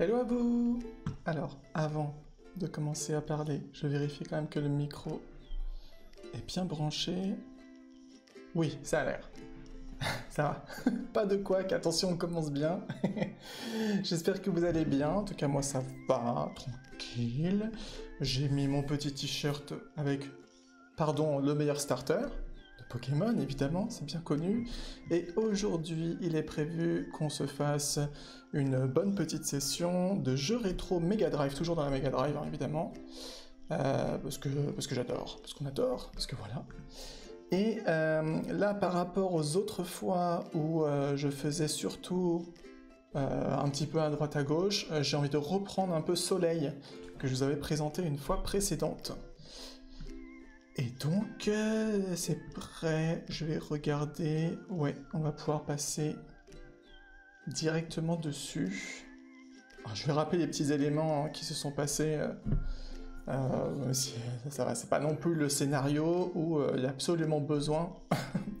Hello à vous Alors, avant de commencer à parler, je vérifie quand même que le micro est bien branché. Oui, ça a l'air. Ça va. Pas de quoi, attention, on commence bien. J'espère que vous allez bien. En tout cas, moi, ça va. Tranquille. J'ai mis mon petit t-shirt avec, pardon, le meilleur starter Pokémon, évidemment, c'est bien connu. Et aujourd'hui, il est prévu qu'on se fasse une bonne petite session de jeux rétro Mega Drive, toujours dans la Mega Drive, hein, évidemment. Euh, parce que, j'adore, parce qu'on adore, parce que voilà. Et euh, là, par rapport aux autres fois où euh, je faisais surtout un petit peu à droite à gauche, j'ai envie de reprendre un peu Soleil, que je vous avais présenté une fois précédente. Et donc, c'est prêt, je vais regarder, ouais, on va pouvoir passer directement dessus. Alors, je vais rappeler les petits éléments hein, qui se sont passés euh, ça va, c'est pas non plus le scénario où euh, il y a absolument besoin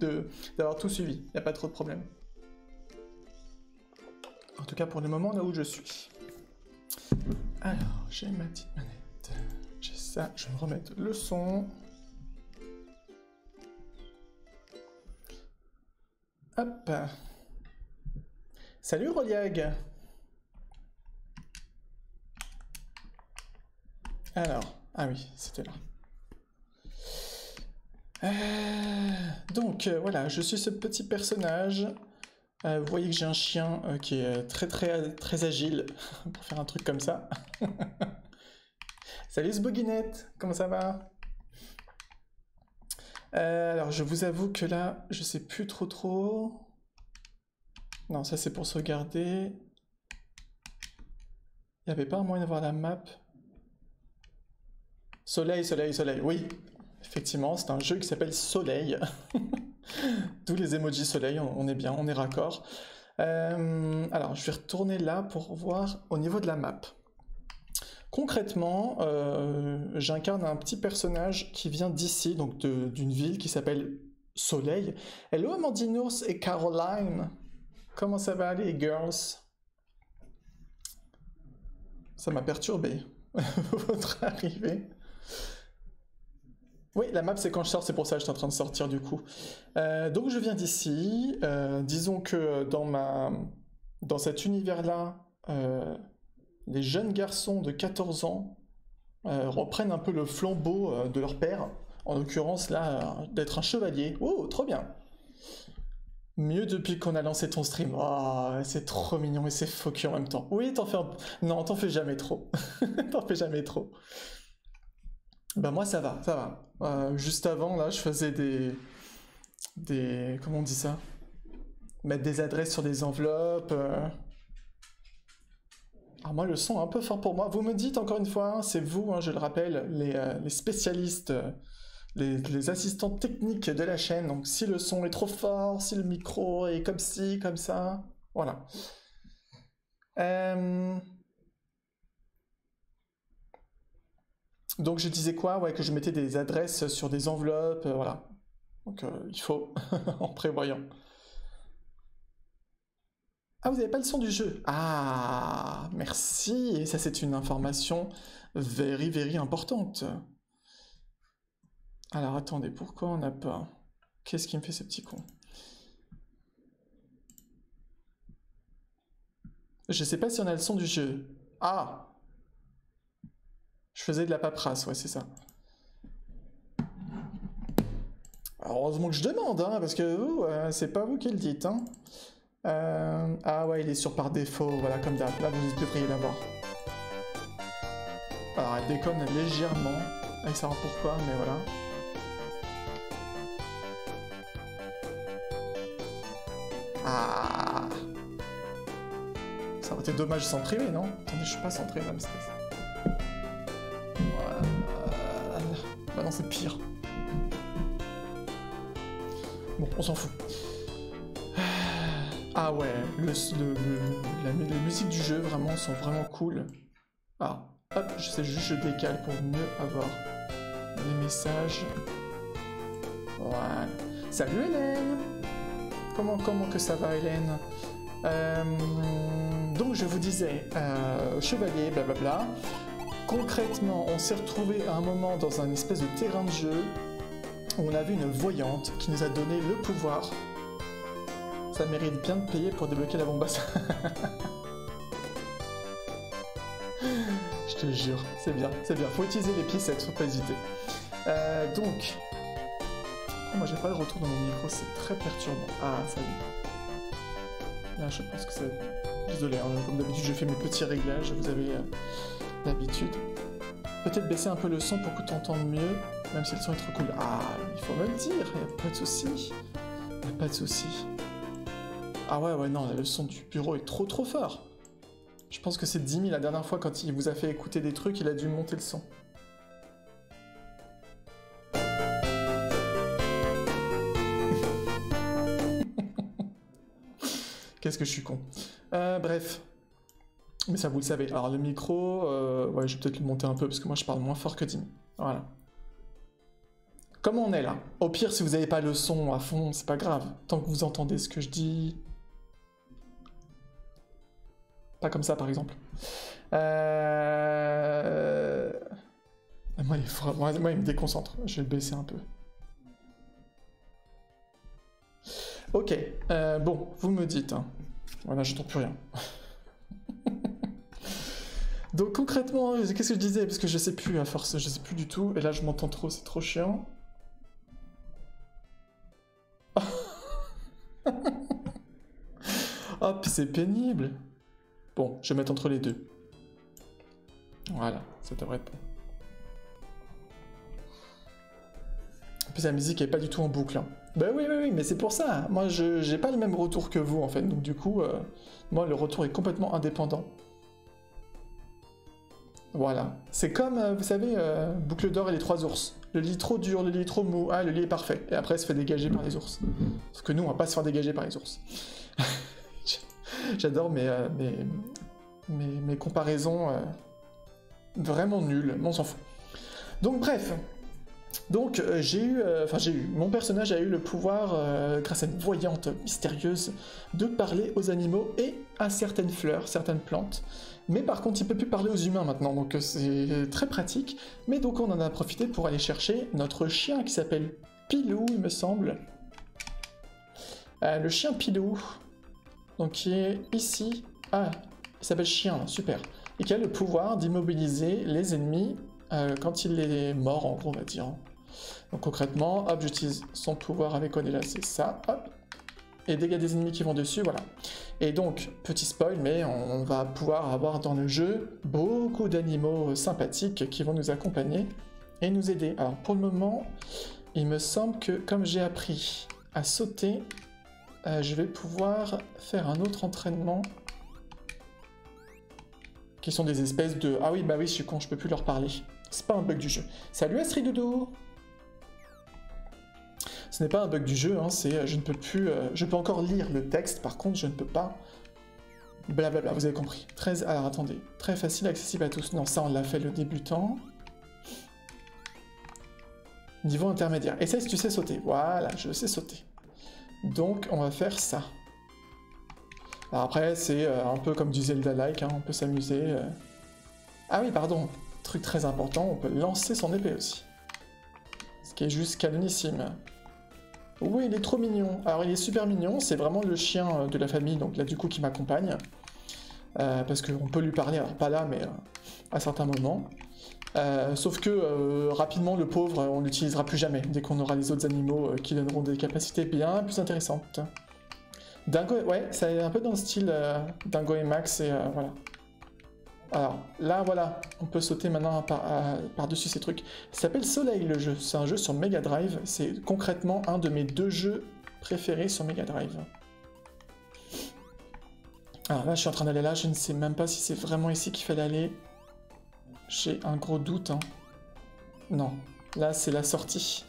d'avoir tout suivi. Il n'y a pas trop de problème. En tout cas, pour le moment, là où je suis. Alors, j'ai ma petite manette. J'ai ça. Je vais me remettre le son. Hop. Salut Roliag Alors, ah oui, c'était là. Euh, donc euh, voilà, je suis ce petit personnage. Euh, vous voyez que j'ai un chien qui est très très très agile pour faire un truc comme ça. Salut Sboginette, comment ça va? Alors je vous avoue que là, je sais plus trop trop. Non, ça c'est pour sauvegarder. Il n'y avait pas un moyen d'avoir la map Soleil, soleil, soleil. Oui, effectivement, c'est un jeu qui s'appelle Soleil. Tous les emojis soleil, on est bien, on est raccord. Euh, alors, je vais retourner là pour voir au niveau de la map. Concrètement, euh, j'incarne un petit personnage qui vient d'ici, donc d'une ville qui s'appelle Soleil. Hello Amandinos et Caroline. Comment ça va les girls? Ça m'a perturbé, votre arrivée. Oui, la map c'est quand je sors, c'est pour ça que je suis en train de sortir du coup. Euh, donc je viens d'ici. Euh, disons que dans ma dans cet univers-là, les jeunes garçons de 14 ans reprennent un peu le flambeau de leur père. En l'occurrence là, d'être un chevalier. Oh, trop bien. Mieux depuis qu'on a lancé ton stream. Oh, c'est trop mignon et c'est faux en même temps. Oui, t'en fais Non, t'en fais jamais trop. t'en fais jamais trop. Bah moi ça va, ça va. Euh, juste avant là, je faisais des des comment on dit ça? Mettre des adresses sur des enveloppes. Euh. Alors moi le son est un peu fort pour moi. Vous me dites encore une fois, hein, c'est vous, hein, je le rappelle, les, euh, spécialistes, les, assistants techniques de la chaîne. Donc si le son est trop fort, si le micro est comme ci, comme ça, voilà. Donc je disais quoi? Ouais, que je mettais des adresses sur des enveloppes, euh, voilà. Donc euh, il faut, en prévoyant. Ah, vous n'avez pas le son du jeu Ah, merci Et ça, c'est une information very, very importante. Alors, attendez, pourquoi on n'a pas... Qu'est-ce qui me fait ce petit con? Je sais pas si on a le son du jeu. Ah je faisais de la paperasse, ouais, c'est ça. heureusement que je demande, hein, parce que euh, c'est pas vous qui le dites. Hein. Euh, ah ouais, il est sur par défaut, voilà, comme d'hab. Là, vous devriez l'avoir. Alors, elle déconne légèrement. Elle savoir pourquoi, mais voilà. Ah Ça aurait été dommage de s'entraîner, non? Attendez, je suis pas centré, là, stress. Bah non, c'est pire. Bon, on s'en fout. Ah ouais, le, la, les musiques du jeu vraiment sont vraiment cool. Ah, hop, je sais juste je décale pour mieux avoir les messages. Voilà. Salut Hélène Comment, comment que ça va Hélène? Euh, Donc je vous disais, euh, chevalier, blablabla. Concrètement, on s'est retrouvé à un moment dans un espèce de terrain de jeu où on a vu une voyante qui nous a donné le pouvoir. Ça mérite bien de payer pour débloquer la bombasse. Je te jure, c'est bien, c'est bien. Faut utiliser les pistes, faut pas hésiter. Euh, donc, oh, moi j'ai pas le retour dans mon micro, c'est très perturbant. Ah, ça y est. Là, je pense que c'est. Désolé, hein, comme d'habitude, je fais mes petits réglages, vous avez euh, l'habitude. Peut-être baisser un peu le son pour que tu entendes mieux, même si le son est trop cool. Ah, il faut me le dire, y a pas de souci. Y a pas de souci. Ah ouais, ouais, non, le son du bureau est trop trop fort. Je pense que c'est Dimi la dernière fois quand il vous a fait écouter des trucs, il a dû monter le son. Qu'est-ce que je suis con. Euh, bref. Mais ça, vous le savez. Alors, le micro, euh, ouais, je vais peut-être le monter un peu parce que moi, je parle moins fort que Dimi. Voilà. Comment on est là Au pire, si vous n'avez pas le son à fond, c'est pas grave. Tant que vous entendez ce que je dis. Pas comme ça, par exemple. Euh... Moi, il me déconcentre. Je vais le baisser un peu. Ok. euh, bon, vous me dites. hein. Voilà, j'entends plus rien. Donc concrètement, qu'est-ce que je disais? Parce que je sais plus à force, je sais plus du tout. Et là, je m'entends trop, c'est trop chiant. Hop, c'est pénible. Bon, je vais mettre entre les deux. Voilà, ça devrait être bon. En plus, la musique est pas du tout en boucle. hein. Bah oui, oui, oui, mais c'est pour ça. Moi, je j'ai pas le même retour que vous, en fait. Donc, du coup, euh, moi, le retour est complètement indépendant. Voilà. C'est comme, euh, vous savez, euh, Boucle d'or et les trois ours. Le lit trop dur, le lit trop mou. Ah, le lit est parfait. Et après, il se fait dégager par les ours. Parce que nous, on va pas se faire dégager par les ours. J'adore mes, mes, mes, comparaisons euh, vraiment nulles, mais on s'en fout. Donc bref, donc euh, j'ai eu, euh, enfin j'ai eu, mon personnage a eu le pouvoir, grâce à une voyante mystérieuse, de parler aux animaux et à certaines fleurs, certaines plantes. Mais par contre, il peut plus parler aux humains maintenant, donc c'est très pratique. Mais donc on en a profité pour aller chercher notre chien qui s'appelle Pilou, il me semble. Le chien Pilou, donc qui est ici. Ah, il s'appelle chien, super. Et qui a le pouvoir d'immobiliser les ennemis euh, quand il est mort, en gros, on va dire. Donc concrètement, hop, j'utilise son pouvoir avec Onella, c'est ça, hop. Et dégâts des ennemis qui vont dessus, voilà. Et donc, petit spoil, mais on va pouvoir avoir dans le jeu beaucoup d'animaux sympathiques qui vont nous accompagner et nous aider. Alors pour le moment, il me semble que comme j'ai appris à sauter, euh, je vais pouvoir faire un autre entraînement qui sont des espèces de... Ah oui, bah oui, je suis con, je peux plus leur parler. C'est pas un bug du jeu. Salut Astrid Doudou Ce n'est pas un bug du jeu, hein, c'est... Je ne peux plus... euh, je peux encore lire le texte, par contre, je ne peux pas... Blablabla, vous avez compris. Très... Alors, attendez. Très facile, accessible à tous. Non, ça, on l'a fait le débutant. Niveau intermédiaire. Essaye si tu sais sauter. Voilà, je sais sauter. Donc, on va faire ça. Après, c'est euh, un peu comme du Zelda-like, hein, on peut s'amuser. euh. Ah oui, pardon, truc très important, on peut lancer son épée aussi. Ce qui est juste canonissime. Oui, il est trop mignon. Alors il est super mignon, c'est vraiment le chien euh, de la famille, donc là du coup qui m'accompagne. Parce qu'on peut lui parler, alors pas là, mais à certains moments. Euh, sauf que euh, rapidement, le pauvre, on l'utilisera plus jamais, dès qu'on aura les autres animaux euh, qui donneront des capacités bien plus intéressantes. Dingo, ouais, c'est un peu dans le style Dingo et Max, et voilà. Alors, là, voilà, on peut sauter maintenant par-dessus ces trucs. Ça s'appelle Soleil, le jeu. C'est un jeu sur Mega Drive. C'est concrètement un de mes deux jeux préférés sur Mega Drive. Alors là, je suis en train d'aller là. Je ne sais même pas si c'est vraiment ici qu'il fallait aller. J'ai un gros doute. hein. Non, là, c'est la sortie.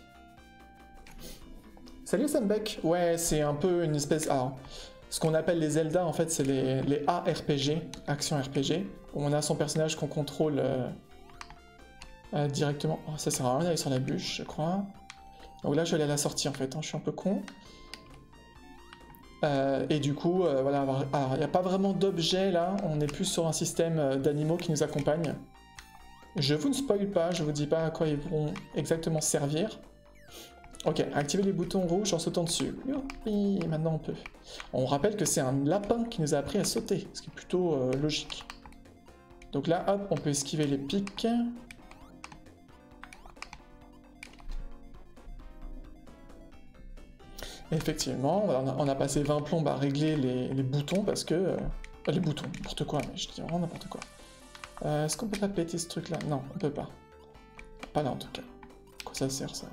Salut Sambeck Ouais, c'est un peu une espèce... Alors, ce qu'on appelle les Zelda, en fait, c'est les, ARPG, Action RPG. où On a son personnage qu'on contrôle euh, euh, directement. Oh, ça sert à rien d'aller sur la bûche, je crois. Donc là, je vais aller à la sortie en fait, hein, je suis un peu con. Euh, et du coup, voilà, il n'y a pas vraiment d'objet là, on est plus sur un système d'animaux qui nous accompagnent. Je vous ne spoil pas, je vous dis pas à quoi ils vont exactement servir. Ok, activer les boutons rouges en sautant dessus. Oui, maintenant on peut. On rappelle que c'est un lapin qui nous a appris à sauter, ce qui est plutôt logique. Donc là, hop, on peut esquiver les pics. Effectivement, on a, passé 20 plombes à régler les, boutons parce que... Euh, les boutons, n'importe quoi, mais je dis vraiment n'importe quoi. Euh, est-ce qu'on peut pas péter ce truc-là? Non, on peut pas. Pas là en tout cas. Quoi ça sert ça?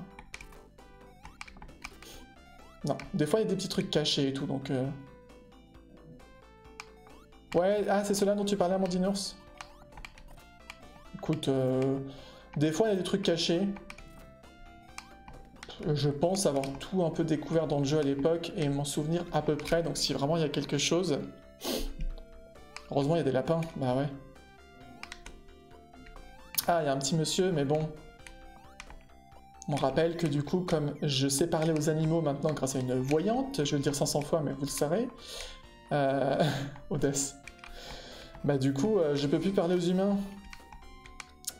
Non, des fois il y a des petits trucs cachés et tout, donc... Euh. Ouais, ah c'est cela dont tu parlais, Amandinours Écoute, des fois il y a des trucs cachés, je pense avoir tout un peu découvert dans le jeu à l'époque et m'en souvenir à peu près. Donc si vraiment il y a quelque chose... Heureusement il y a des lapins, bah ouais. Ah, il y a un petit monsieur, mais bon. On rappelle que du coup, comme je sais parler aux animaux maintenant grâce à une voyante, je vais le dire 500 fois, mais vous le savez, euh... Bah du coup, euh, je peux plus parler aux humains.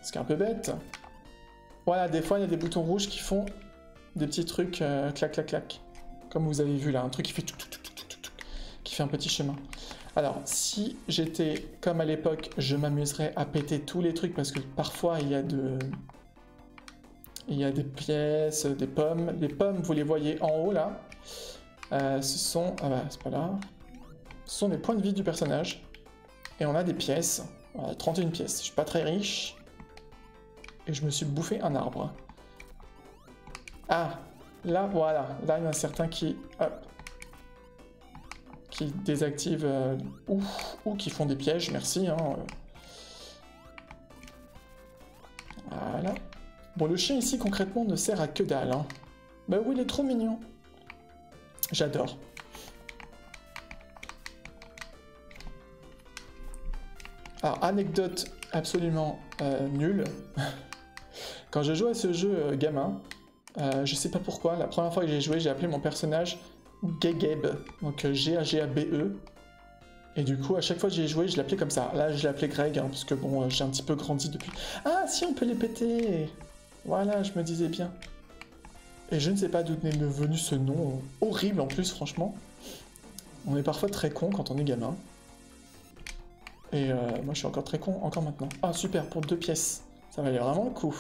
Ce qui est un peu bête. Voilà, des fois, il y a des boutons rouges qui font des petits trucs euh, clac clac clac. Comme vous avez vu là, un truc qui fait qui fait un petit chemin. Alors, si j'étais comme à l'époque, je m'amuserais à péter tous les trucs parce que parfois il y a de... Il y a des pièces, des pommes. Les pommes, vous les voyez en haut là. Euh, ce sont... Ah bah, c'est pas là. Ce sont des points de vie du personnage. Et on a des pièces. 31 pièces. Je suis pas très riche. Et je me suis bouffé un arbre. Ah, là, voilà. Là, il y en a certains qui... Hop, qui désactivent euh, ou, qui font des pièges, merci. Hein. Voilà. Bon, le chien ici, concrètement, ne sert à que dalle. Hein. Bah oui, il est trop mignon. J'adore. Alors, anecdote absolument euh, nulle. Quand je joue à ce jeu euh, gamin, euh, je sais pas pourquoi, la première fois que j'ai joué, j'ai appelé mon personnage Gegeb, donc euh, G-A-G-A-B-E. Et du coup, à chaque fois que j'ai joué, je l'appelais comme ça. Là, je l'ai appelé Greg, hein, parce que bon, euh, j'ai un petit peu grandi depuis. Ah, si, on peut les péter Voilà, je me disais bien. Et je ne sais pas d'où est venu ce nom, horrible en plus, franchement. On est parfois très con quand on est gamin. Et moi, je suis encore très con, encore maintenant. Ah, super, pour deux pièces. Ça valait vraiment le coup.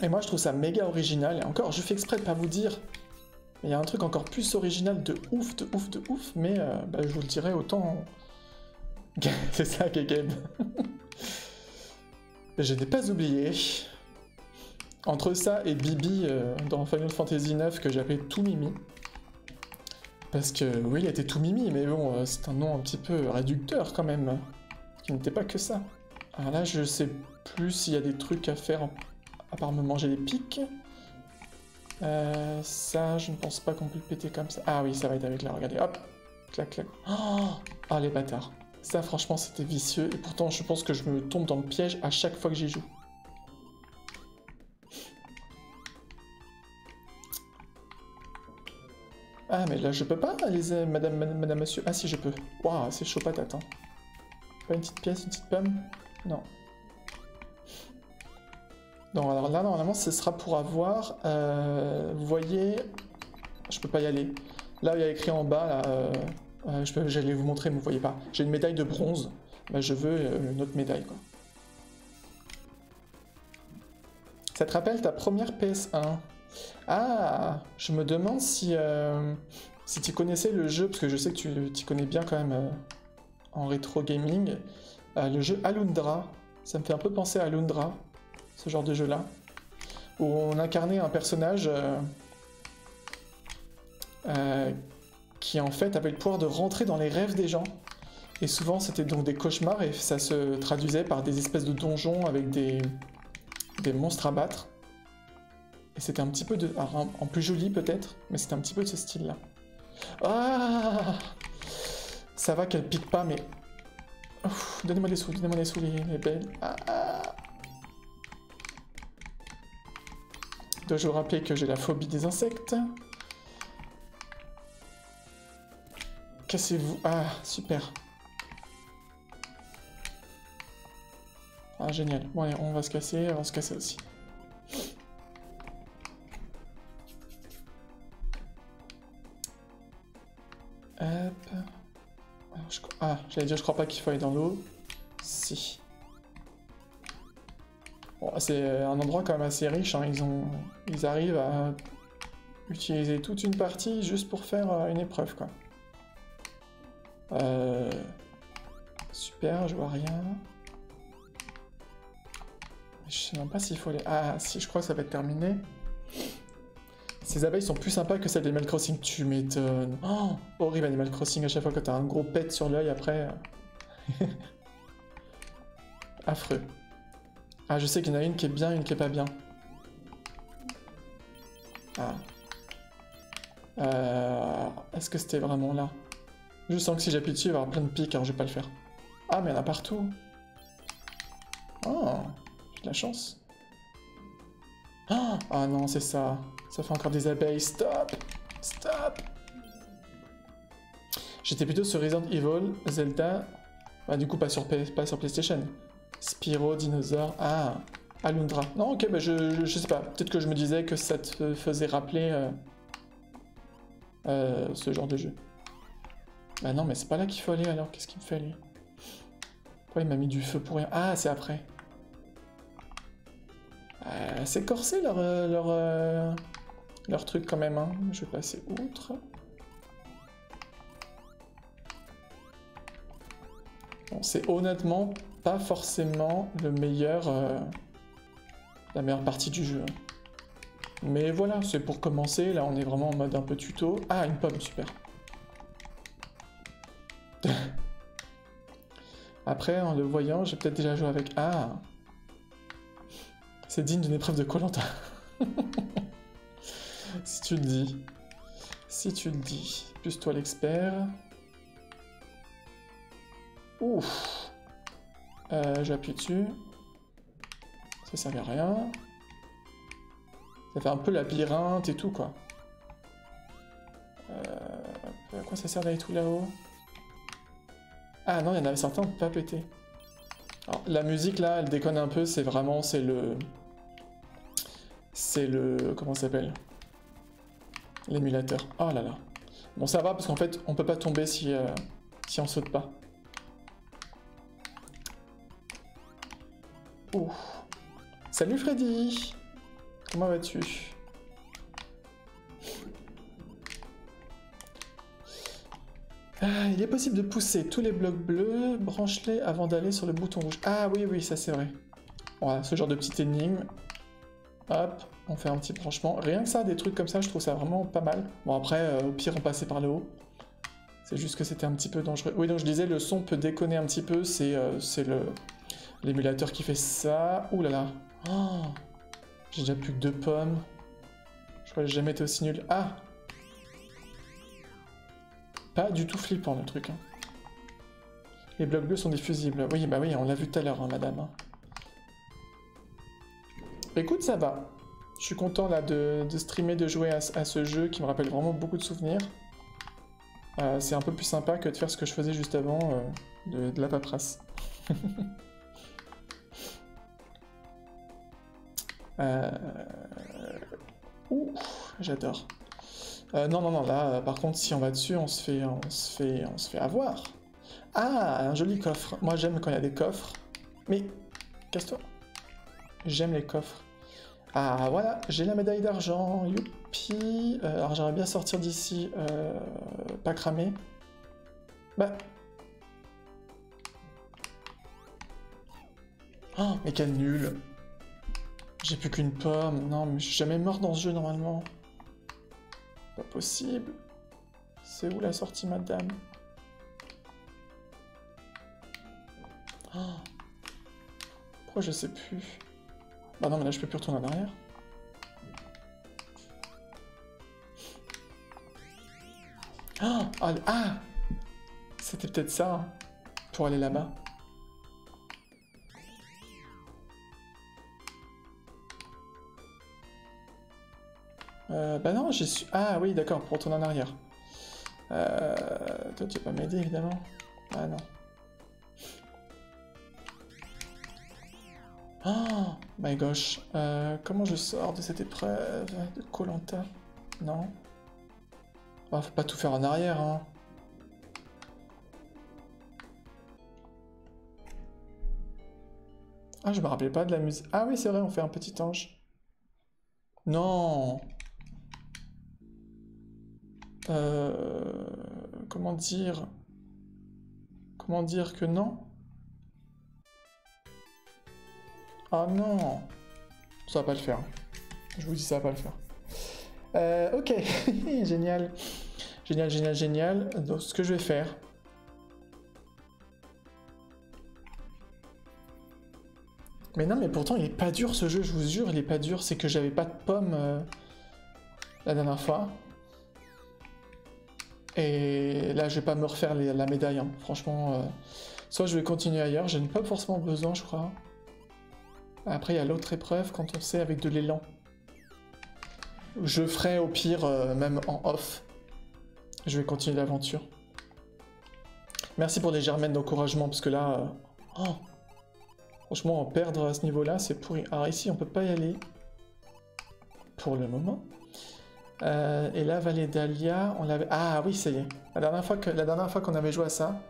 Et moi, je trouve ça méga original. Et encore, je fais exprès de pas vous dire. Il y a un truc encore plus original de ouf, de ouf, de ouf. Mais euh, bah, je vous le dirai autant. C'est ça, Gegeb. je n'ai pas oublié. Entre ça et Bibi euh, dans Final Fantasy IX que j'appelais tout Mimi. Parce que oui, il était tout Mimi, mais bon, euh, c'est un nom un petit peu réducteur quand même. Qui n'était pas que ça. Alors là, je sais plus s'il y a des trucs à faire à part me manger les pics. Euh, ça, je ne pense pas qu'on peut le péter comme ça. Ah oui, ça va être avec là, regardez, hop, clac, clac. Oh ah, les bâtards. Ça, franchement, c'était vicieux, et pourtant, je pense que je me tombe dans le piège à chaque fois que j'y joue. Ah, mais là, je peux pas, les, madame, madame, madame, monsieur. Ah, si, je peux. Waouh, c'est chaud patate, hein. Pas une petite pièce, une petite pomme? Non. Alors là, normalement, ce sera pour avoir... Euh, vous voyez... Je peux pas y aller. Là, il y a écrit en bas, là... Euh, euh, J'allais vous montrer, mais vous voyez pas. J'ai une médaille de bronze. Je veux une autre médaille. Ça te rappelle ta première PS1 Ah Je me demande si... tu connaissais le jeu, parce que je sais que tu, tu connais bien quand même en rétro gaming. le jeu Alundra. Ça me fait un peu penser à Alundra ce genre de jeu-là, où on incarnait un personnage euh, euh, qui en fait avait le pouvoir de rentrer dans les rêves des gens. Et souvent c'était donc des cauchemars et ça se traduisait par des espèces de donjons avec des, des monstres à battre. Et c'était un petit peu de... Alors, en plus joli peut-être, mais c'était un petit peu de ce style-là. Ah Ça va qu'elle pique pas, mais... Donnez-moi des sous, donnez-moi des sous, les, belles. Ah, ah. Dois-je vous rappeler que j'ai la phobie des insectes Cassez-vous. Ah, super. Ah, génial. Bon, allez, on va se casser, on va se casser aussi. Hop. Ah, j'allais dire, je crois pas qu'il faut aller dans l'eau. Si. Bon, c'est un endroit quand même assez riche. Hein. Ils, ont... Ils arrivent à utiliser toute une partie juste pour faire euh, une épreuve, quoi. Euh... Super, je vois rien. Je sais même pas s'il faut aller... Ah, si, je crois que ça va être terminé. Ces abeilles sont plus sympas que celles d'Animal Crossing, tu m'étonnes. Oh, horrible Animal Crossing à chaque fois que t'as un gros pet sur l'œil après. Affreux. Ah, je sais qu'il y en a une qui est bien, une qui est pas bien. Ah. Euh, Est-ce que c'était vraiment là? Je sens que si j'appuie dessus, il va y avoir plein de pics, alors je vais pas le faire. Ah, mais il y en a partout. Oh, j'ai de la chance. Ah, ah non, c'est ça. Ça fait encore des abeilles. Stop Stop J'étais plutôt sur Resident Evil, Zelda. Bah, du coup, pas sur, pas sur PlayStation. Spyro, dinosaure. Ah Alundra. Non, ok, bah je, je, sais pas. Peut-être que je me disais que ça te faisait rappeler euh, euh, ce genre de jeu. Bah non, mais c'est pas là qu'il faut aller alors. Qu'est-ce qu'il me fait lui? Pourquoi il m'a mis du feu pour rien? Ah, c'est après. Euh, c'est corsé leur, leur, leur truc quand même. Hein. Je vais passer outre. Bon, c'est honnêtement pas forcément le meilleur, euh, la meilleure partie du jeu. Mais voilà, c'est pour commencer. Là, on est vraiment en mode un peu tuto. Ah, une pomme, super. Après, en le voyant, j'ai peut-être déjà joué avec... Ah C'est digne d'une épreuve de Colanta. si tu le dis. Si tu le dis. Plus toi l'expert. Ouf. Euh, J'appuie dessus. Ça servait à rien. Ça fait un peu labyrinthe et tout, quoi. Euh, à quoi ça sert d'aller tout là-haut? Ah non, il y en avait certains pas pété. La musique, là, elle déconne un peu. C'est vraiment... C'est le... C'est le... Comment ça s'appelle? L'émulateur. Oh là là. Bon, ça va, parce qu'en fait, on peut pas tomber si, euh, si on saute pas. Salut Freddy Comment vas-tu? Ah, Il est possible de pousser tous les blocs bleus, branche-les avant d'aller sur le bouton rouge. Ah oui, oui, ça c'est vrai. Voilà, ce genre de petite énigme. Hop, on fait un petit branchement. Rien que ça, des trucs comme ça, je trouve ça vraiment pas mal. Bon après, euh, au pire, on passait par le haut. C'est juste que c'était un petit peu dangereux. Oui, donc je disais, le son peut déconner un petit peu, c'est euh, le L'émulateur qui fait ça. Ouh là là. Oh, J'ai déjà plus que deux pommes. Je crois que j'ai jamais été aussi nul. Ah Pas du tout flippant le truc. Hein. Les blocs bleus sont diffusibles. Oui, bah oui, on l'a vu tout à l'heure, hein, madame. Hein. Écoute, ça va. Je suis content là de, streamer, de jouer à, ce jeu qui me rappelle vraiment beaucoup de souvenirs. Euh, c'est un peu plus sympa que de faire ce que je faisais juste avant, euh, de, de la paperasse. Euh... Ouh, j'adore. Euh, non, non, non, là, euh, par contre, si on va dessus, on se fait, on se fait, on se fait avoir. Ah, un joli coffre. Moi, j'aime quand il y a des coffres. Mais, casse-toi. J'aime les coffres. Ah, voilà, j'ai la médaille d'argent. Youpi. Euh, alors, j'aimerais bien sortir d'ici, pas cramé. Bah. Oh, mais quel nul. J'ai plus qu'une pomme. Non, mais je suis jamais mort dans ce jeu normalement. Pas possible. C'est où la sortie, madame? Oh. Pourquoi je sais plus? Bah non, mais là je peux plus retourner en arrière. Oh ah, ah C'était peut-être ça, hein, pour aller là-bas. Euh, bah non, j'ai su... Ah oui, d'accord, pour retourner en arrière. Euh... Toi, tu vas pas m'aider, évidemment. Ah non. Oh my gosh. Euh, comment je sors de cette épreuve de Colanta Non. Oh, faut pas tout faire en arrière, hein. Ah, je me rappelais pas de la musique. Ah oui, c'est vrai, on fait un petit ange. Non euh... Comment dire Comment dire que non? Ah non Ça va pas le faire. Je vous dis ça va pas le faire. Euh, ok, génial. Génial, génial, génial. Donc ce que je vais faire... Mais non, mais pourtant il est pas dur ce jeu, je vous jure, il est pas dur. C'est que j'avais pas de pommes euh, la dernière fois. Et là, je vais pas me refaire la médaille, hein. franchement. Euh, soit je vais continuer ailleurs, je n'ai pas forcément besoin, je crois. Après, il y a l'autre épreuve quand on sait avec de l'élan. Je ferai au pire, euh, même en off. Je vais continuer l'aventure. Merci pour les germaines d'encouragement, parce que là... Euh, oh, franchement, perdre à ce niveau-là, c'est pourri. Alors ici, on peut pas y aller. Pour le moment. Euh, et là, Vallée d'Alia, on l'avait... Ah oui, ça y est. La dernière fois la qu'on avait joué à ça,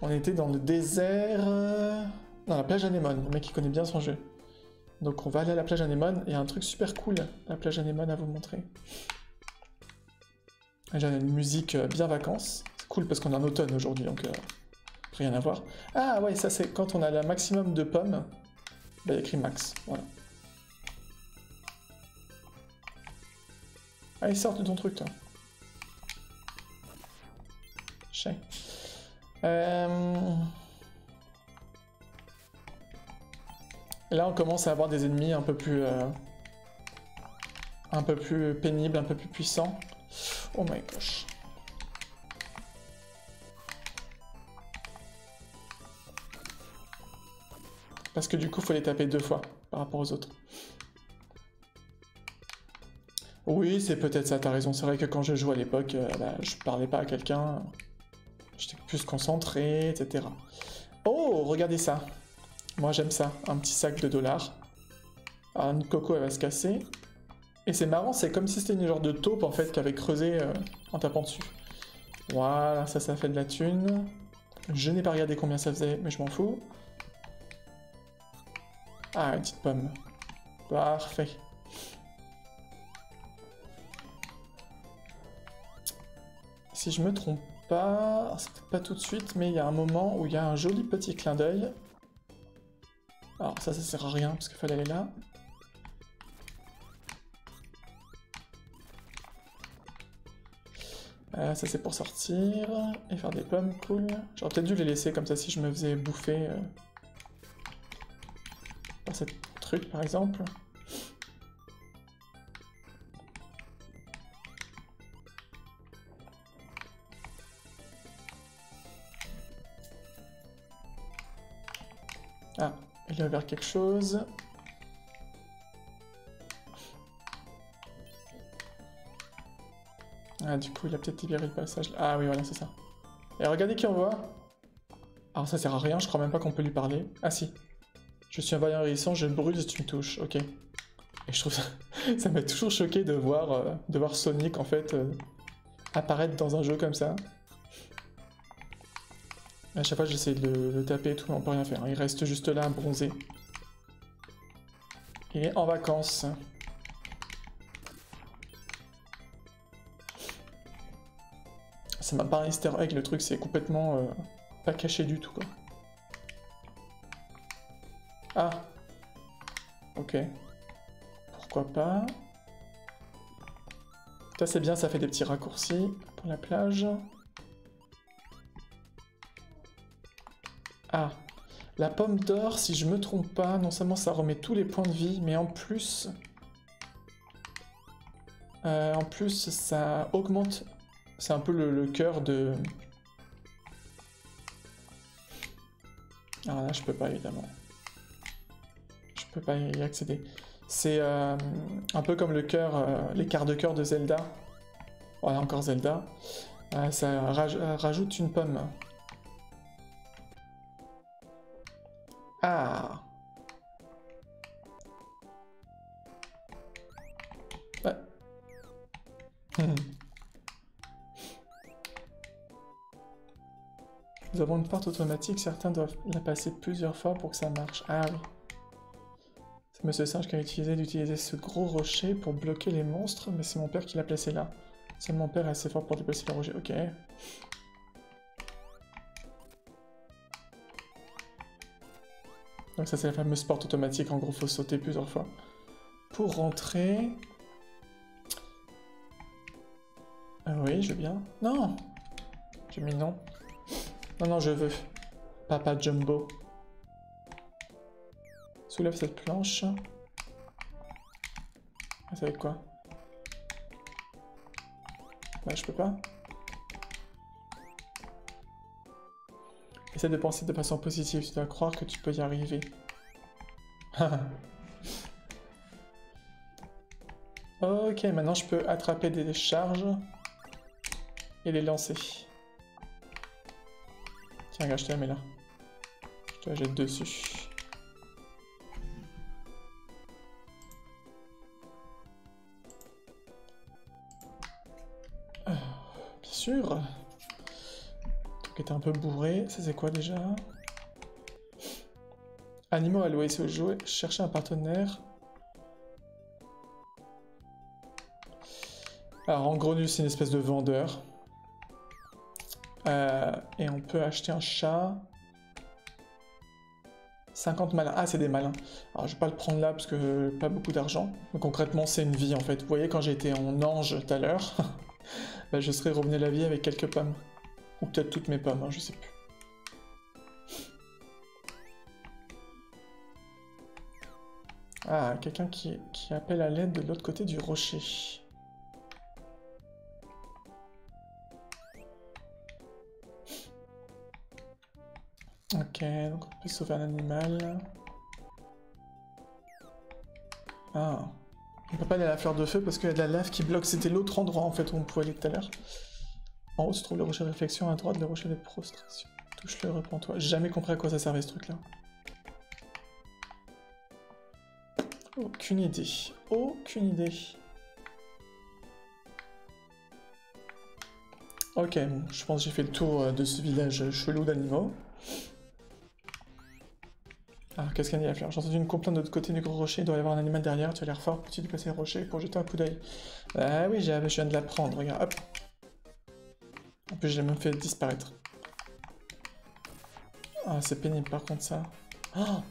on était dans le désert... Dans la plage Anémone, le mec qui connaît bien son jeu. Donc on va aller à la plage Anémone, il y a un truc super cool, la plage Anémone à vous montrer. J'ai une musique euh, bien vacances. C'est cool parce qu'on est en automne aujourd'hui, donc euh, rien à voir. Ah ouais, ça c'est quand on a le maximum de pommes, bah, il y a écrit max, voilà. Allez, sors de ton truc, toi. Chien. Euh... Là, on commence à avoir des ennemis un peu plus... Euh, un peu plus pénibles, un peu plus puissants. Oh my gosh. Parce que du coup, il faut les taper deux fois par rapport aux autres. Oui, c'est peut-être ça, t'as raison. C'est vrai que quand je jouais à l'époque, euh, bah, je parlais pas à quelqu'un. J'étais plus concentré, etc. Oh, regardez ça. Moi j'aime ça, un petit sac de dollars. Un coco elle va se casser. Et c'est marrant, c'est comme si c'était une genre de taupe en fait qui avait creusé euh, en tapant dessus. Voilà, ça, ça fait de la thune. Je n'ai pas regardé combien ça faisait, mais je m'en fous. Ah, une petite pomme. Parfait. Si je me trompe pas, c'est peut-être pas tout de suite, mais il y a un moment où il y a un joli petit clin d'œil alors ça, ça sert à rien parce qu'il fallait aller là. Euh, ça c'est pour sortir et faire des pommes, cool. J'aurais peut-être dû les laisser comme ça si je me faisais bouffer euh, par cette truc par exemple. Il a ouvert quelque chose. Ah, du coup, il a peut-être libéré le passage. Ah oui, voilà, c'est ça. Et regardez qui on voit. Alors ça sert à rien, je crois même pas qu'on peut lui parler. Ah si. Je suis un vaillant résistant, je brûle si tu me touches. Ok. Et je trouve ça... ça m'a toujours choqué de voir, euh, de voir Sonic, en fait, euh, apparaître dans un jeu comme ça. À chaque fois, j'essaie de le, taper et tout, mais on peut rien faire. Il reste juste là, bronzé. Il est en vacances. Ça m'a pas un easter egg, le truc, c'est complètement euh, pas caché du tout. Ah Ok. Pourquoi pas Ça, c'est bien, ça fait des petits raccourcis pour la plage. Ah, la pomme d'or, si je me trompe pas, non seulement ça remet tous les points de vie, mais en plus... Euh, en plus, ça augmente... C'est un peu le, cœur de... Ah là, je peux pas, évidemment. Je peux pas y accéder. C'est euh, un peu comme le cœur, euh, quarts de cœur de Zelda. Voilà, encore Zelda. Ça rajoute une pomme. Ah Ouais. Nous avons une porte automatique, certains doivent la passer plusieurs fois pour que ça marche. Ah oui. C'est Monsieur Singe qui a utilisé d'utiliser ce gros rocher pour bloquer les monstres, mais c'est mon père qui l'a placé là. C'est mon père est assez fort pour déplacer le rocher. Ok. Donc ça c'est la fameuse porte automatique, en gros faut sauter plusieurs fois. Pour rentrer... Ah oui, je veux bien. Non J'ai mis non. Non, non, je veux. Papa Jumbo. Soulève cette planche. Ah, c'est avec quoi? Bah, je peux pas. Essaie de penser de façon positive, tu dois croire que tu peux y arriver. ok, maintenant je peux attraper des charges et les lancer. Tiens, regarde, je te la mets là. Je te la jette dessus. Ah, bien sûr. Truc était un peu bourré. Ça, c'est quoi déjà? Animaux alloués au. Chercher un partenaire. Alors, en gros, c'est une espèce de vendeur. Euh, et on peut acheter un chat. 50 malins. Ah, c'est des malins. Alors, je vais pas le prendre là parce que pas beaucoup d'argent. Concrètement, c'est une vie en fait. Vous voyez, quand j'étais en ange tout à l'heure, bah, je serais revenu à la vie avec quelques pommes. Ou peut-être toutes mes pommes, je sais plus. Ah, quelqu'un qui, qui appelle à l'aide de l'autre côté du rocher. Ok, donc on peut sauver un animal. Ah. On peut pas aller à la fleur de feu parce qu'il y a de la lave qui bloque. C'était l'autre endroit en fait où on pouvait aller tout à l'heure. En haut se trouve le rocher de réflexion, à droite le rocher de prostration. Touche-le, reprends-toi. Jamais compris à quoi ça servait ce truc-là. Aucune idée. Aucune idée. Ok, bon, je pense que j'ai fait le tour euh, de ce village chelou d'animaux. Alors, qu'est-ce qu'il y a à faire J'ai entendu une complainte de l'autre côté du gros rocher, il doit y avoir un animal derrière, tu as l'air fort, peux-tu dépasser le rocher pour jeter un coup d'œil Ah oui, je viens de la prendre, regarde, hop En plus, j'ai même fait disparaître. Ah, c'est pénible par contre ça. Oh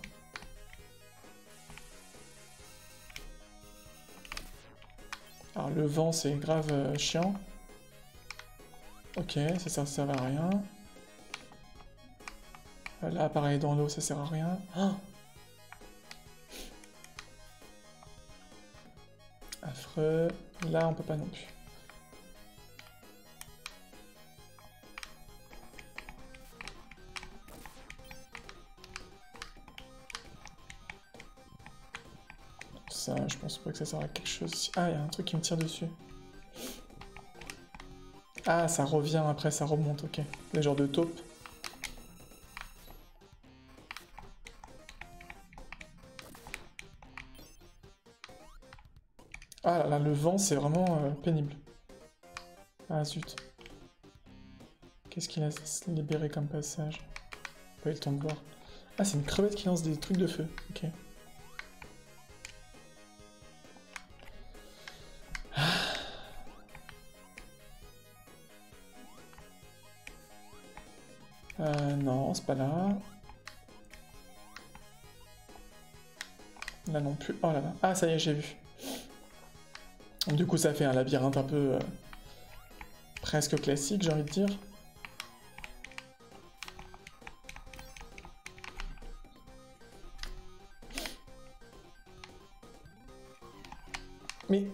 Alors le vent c'est grave euh, chiant. Ok, ça, ça sert à rien. Là, pareil, dans l'eau, ça sert à rien. Ah Affreux. Là, on peut pas non plus. Je pense pas que ça sert à quelque chose. Ah, il y a un truc qui me tire dessus. Ah, ça revient après, ça remonte, ok. Les genres de taupe. Ah là là, le vent, c'est vraiment euh, pénible. Ah zut. Qu'est-ce qu'il a libéré comme passage? Pas eu le temps de voir. Ah, c'est une crevette qui lance des trucs de feu. Ok. Là non plus. Oh là là. Ah, ça y est, j'ai vu. Du coup, ça fait un labyrinthe un peu euh, presque classique, j'ai envie de dire. Mais...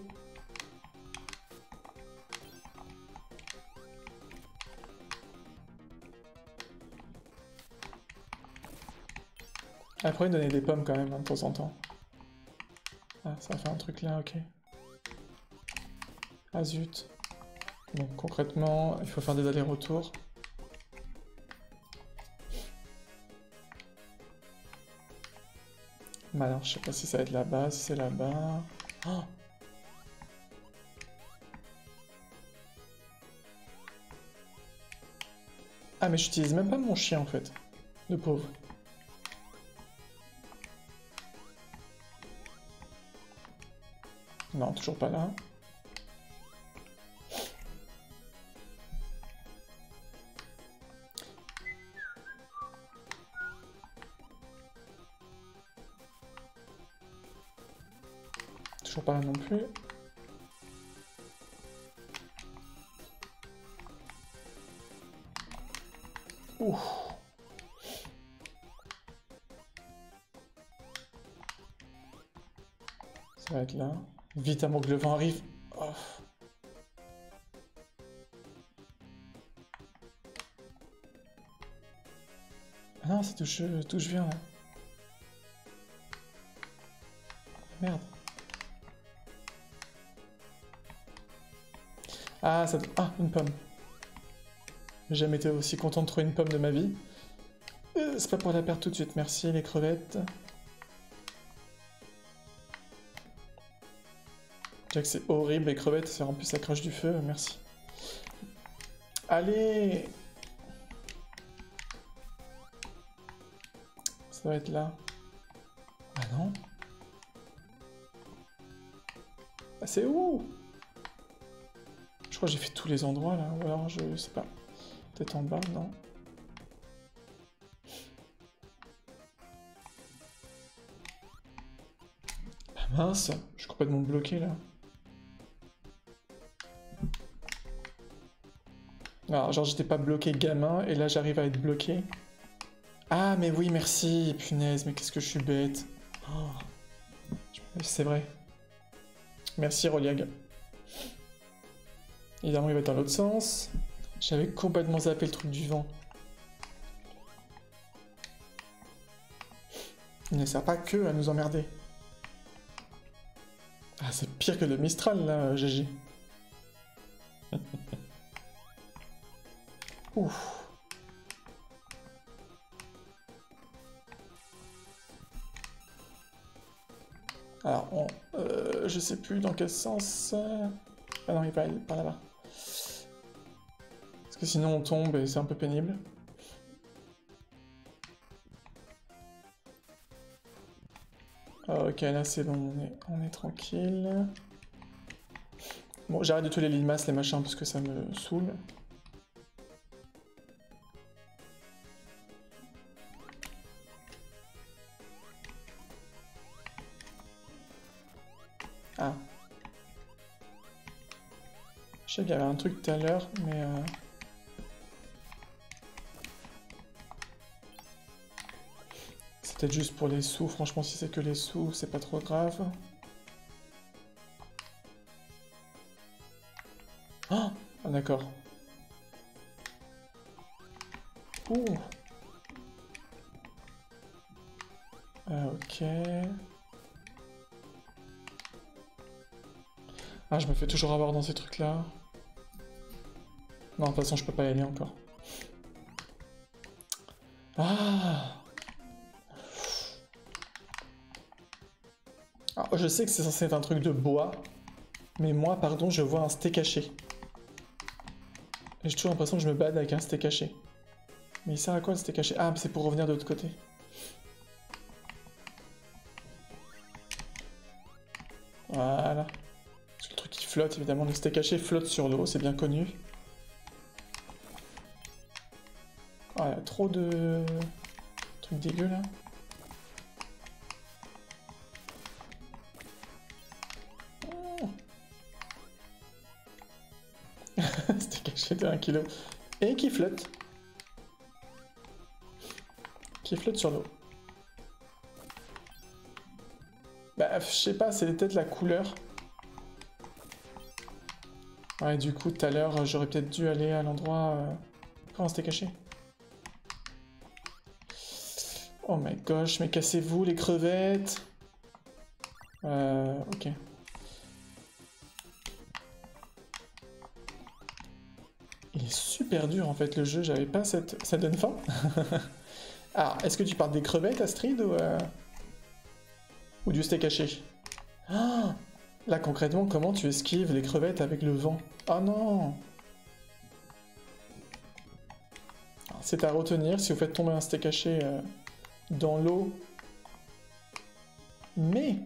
Après, donner des pommes quand même, hein, de temps en temps. Ah. ça faire un truc là, ok. Ah zut. Donc concrètement, il faut faire des allers-retours. Bah alors, je sais pas si ça va être là-bas, si c'est là-bas. Oh ah mais j'utilise même pas mon chien en fait. Le pauvre. Non, toujours pas là. Toujours pas là non plus. Ouh. Ça va être là. Vite avant que le vent arrive. Oh. Ah non, c'est tout je, je viens là. Merde. Ah, ça... Ah, une pomme. J'ai jamais été aussi content de trouver une pomme de ma vie. Euh, c'est pas pour la perdre tout de suite, merci les crevettes. Déjà que c'est horrible les crevettes, c'est en plus ça crache du feu, merci. Allez Ça va être là. Ah non? Ah c'est où? Je crois que j'ai fait tous les endroits là, ou alors je sais pas. Peut-être en bas, non Ah mince, je suis complètement bloqué là. Alors, genre, j'étais pas bloqué gamin, et là, j'arrive à être bloqué. Ah, mais oui, merci, punaise, mais qu'est-ce que je suis bête. Oh. C'est vrai. Merci, Roliag. Évidemment, il va être dans l'autre sens. J'avais complètement zappé le truc du vent. Il ne sert pas que à nous emmerder. Ah, c'est pire que le Mistral, là, GG. Alors, euh, je sais plus dans quel sens... Ah non, il aller par là-bas. Parce que sinon on tombe et c'est un peu pénible. Ok, là c'est bon, on est, est tranquille. Bon, j'arrête de tous les limaces, les machins, parce que ça me saoule. Qu'il y avait un truc tout à l'heure, mais... Euh... Juste pour les sous. Franchement, si c'est que les sous, c'est pas trop grave. Oh ah, d'accord. Ouh. Ah, ok. Ah, je me fais toujours avoir dans ces trucs-là. Non, de toute façon, je peux pas y aller encore. Ah Alors, je sais que c'est censé être un truc de bois, mais moi, pardon, je vois un steak caché. J'ai toujours l'impression que je me bade avec un steak caché. Mais il sert à quoi le steak caché Ah, c'est pour revenir de l'autre côté. Voilà flotte, évidemment. Le steak caché flotte sur l'eau, c'est bien connu. Trop de trucs dégueux là. steak caché de 1 kg. Et qui flotte. Qui flotte sur l'eau. Bah, je sais pas, c'est peut-être la couleur. Ouais, du coup, tout à l'heure, j'aurais peut-être dû aller à l'endroit... Euh... Comment c'était caché? Oh my gosh, mais cassez-vous les crevettes. Euh, ok. Il est super dur en fait le jeu, j'avais pas cette... Ça donne faim. Ah, est-ce que tu parles des crevettes Astrid ou... Euh... Ou du steak haché? Ah Là concrètement, comment tu esquives les crevettes avec le vent? Ah non! C'est à retenir. Si vous faites tomber un steak haché euh, dans l'eau. Mais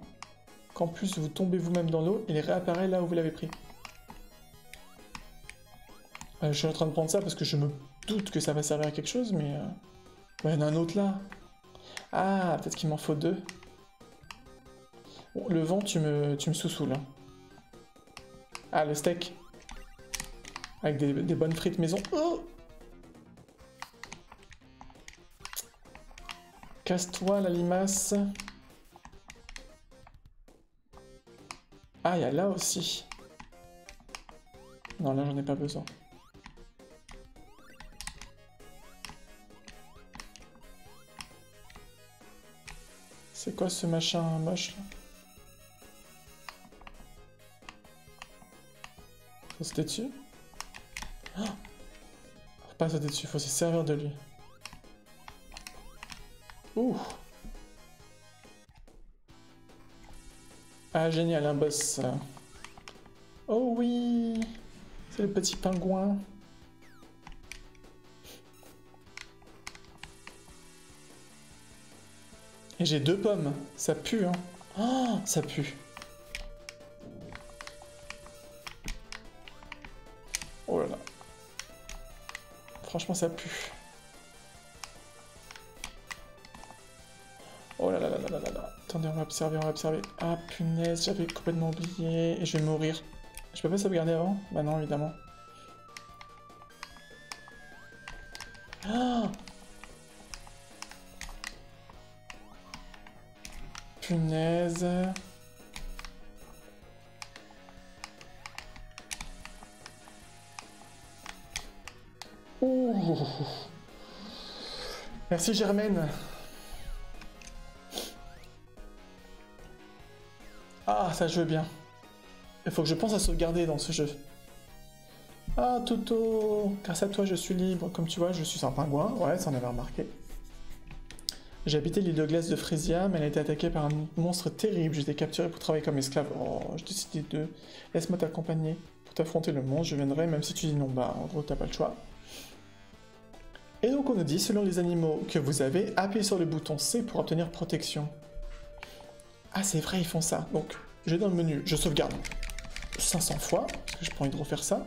qu'en plus vous tombez vous-même dans l'eau, il réapparaît là où vous l'avez pris. Euh, je suis en train de prendre ça parce que je me doute que ça va servir à quelque chose, mais... Euh... il y en a un autre là. Ah, peut-être qu'il m'en faut deux. Bon, le vent, tu me, tu me sous-soules. Hein. Ah, le steak. Avec des, des bonnes frites maison. Oh Casse-toi, la limace. Ah, il y a là aussi. Non, là, j'en ai pas besoin. C'est quoi ce machin moche là? Faut sauter dessus? Oh Faut pas sauter dessus, faut se servir de lui. Ouh Ah génial, un boss. Oh oui C'est le petit pingouin. Et j'ai deux pommes. Ça pue, hein. Oh, ça pue. Oh là là. Franchement, ça pue. On va observer, on va observer. Ah punaise, j'avais complètement oublié. Et je vais mourir. Je peux pas sauvegarder avant? Bah non, évidemment. Ah Punaise. Merci Germaine. Ah, ça je veux bien. Il faut que je pense à sauvegarder dans ce jeu. Ah, Toto Grâce à toi, je suis libre. Comme tu vois, je suis un pingouin. Ouais, ça en avait remarqué. Habité l'île de glace de Frisia, mais elle a été attaquée par un monstre terrible. J'étais capturé pour travailler comme esclave. Oh, j'ai décidé de... Laisse-moi t'accompagner. Pour t'affronter le monstre, je viendrai, même si tu dis non. Bah, en gros, t'as pas le choix. Et donc on nous dit, selon les animaux que vous avez, appuyez sur le bouton C pour obtenir protection. Ah c'est vrai, ils font ça. Donc, je vais dans le menu, je sauvegarde 500 fois, parce que je pas envie de refaire ça.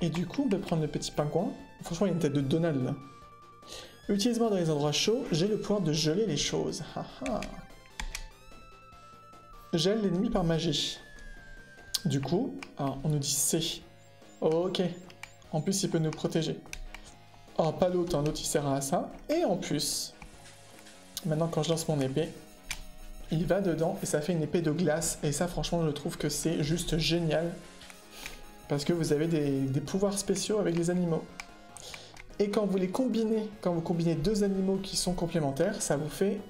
Et du coup, on peut prendre le petit pingouin. Franchement, il y a une tête de Donald là. Utilise-moi dans les endroits chauds, j'ai le pouvoir de geler les choses. Gèle l'ennemi par magie. Du coup, on nous dit C. ok. En plus, il peut nous protéger. Oh, pas l'autre, un autre il sert à ça. Et en plus, maintenant quand je lance mon épée, il va dedans et ça fait une épée de glace. Et ça, franchement, je trouve que c'est juste génial. Parce que vous avez des, pouvoirs spéciaux avec les animaux. Et quand vous les combinez, quand vous combinez deux animaux qui sont complémentaires, ça vous fait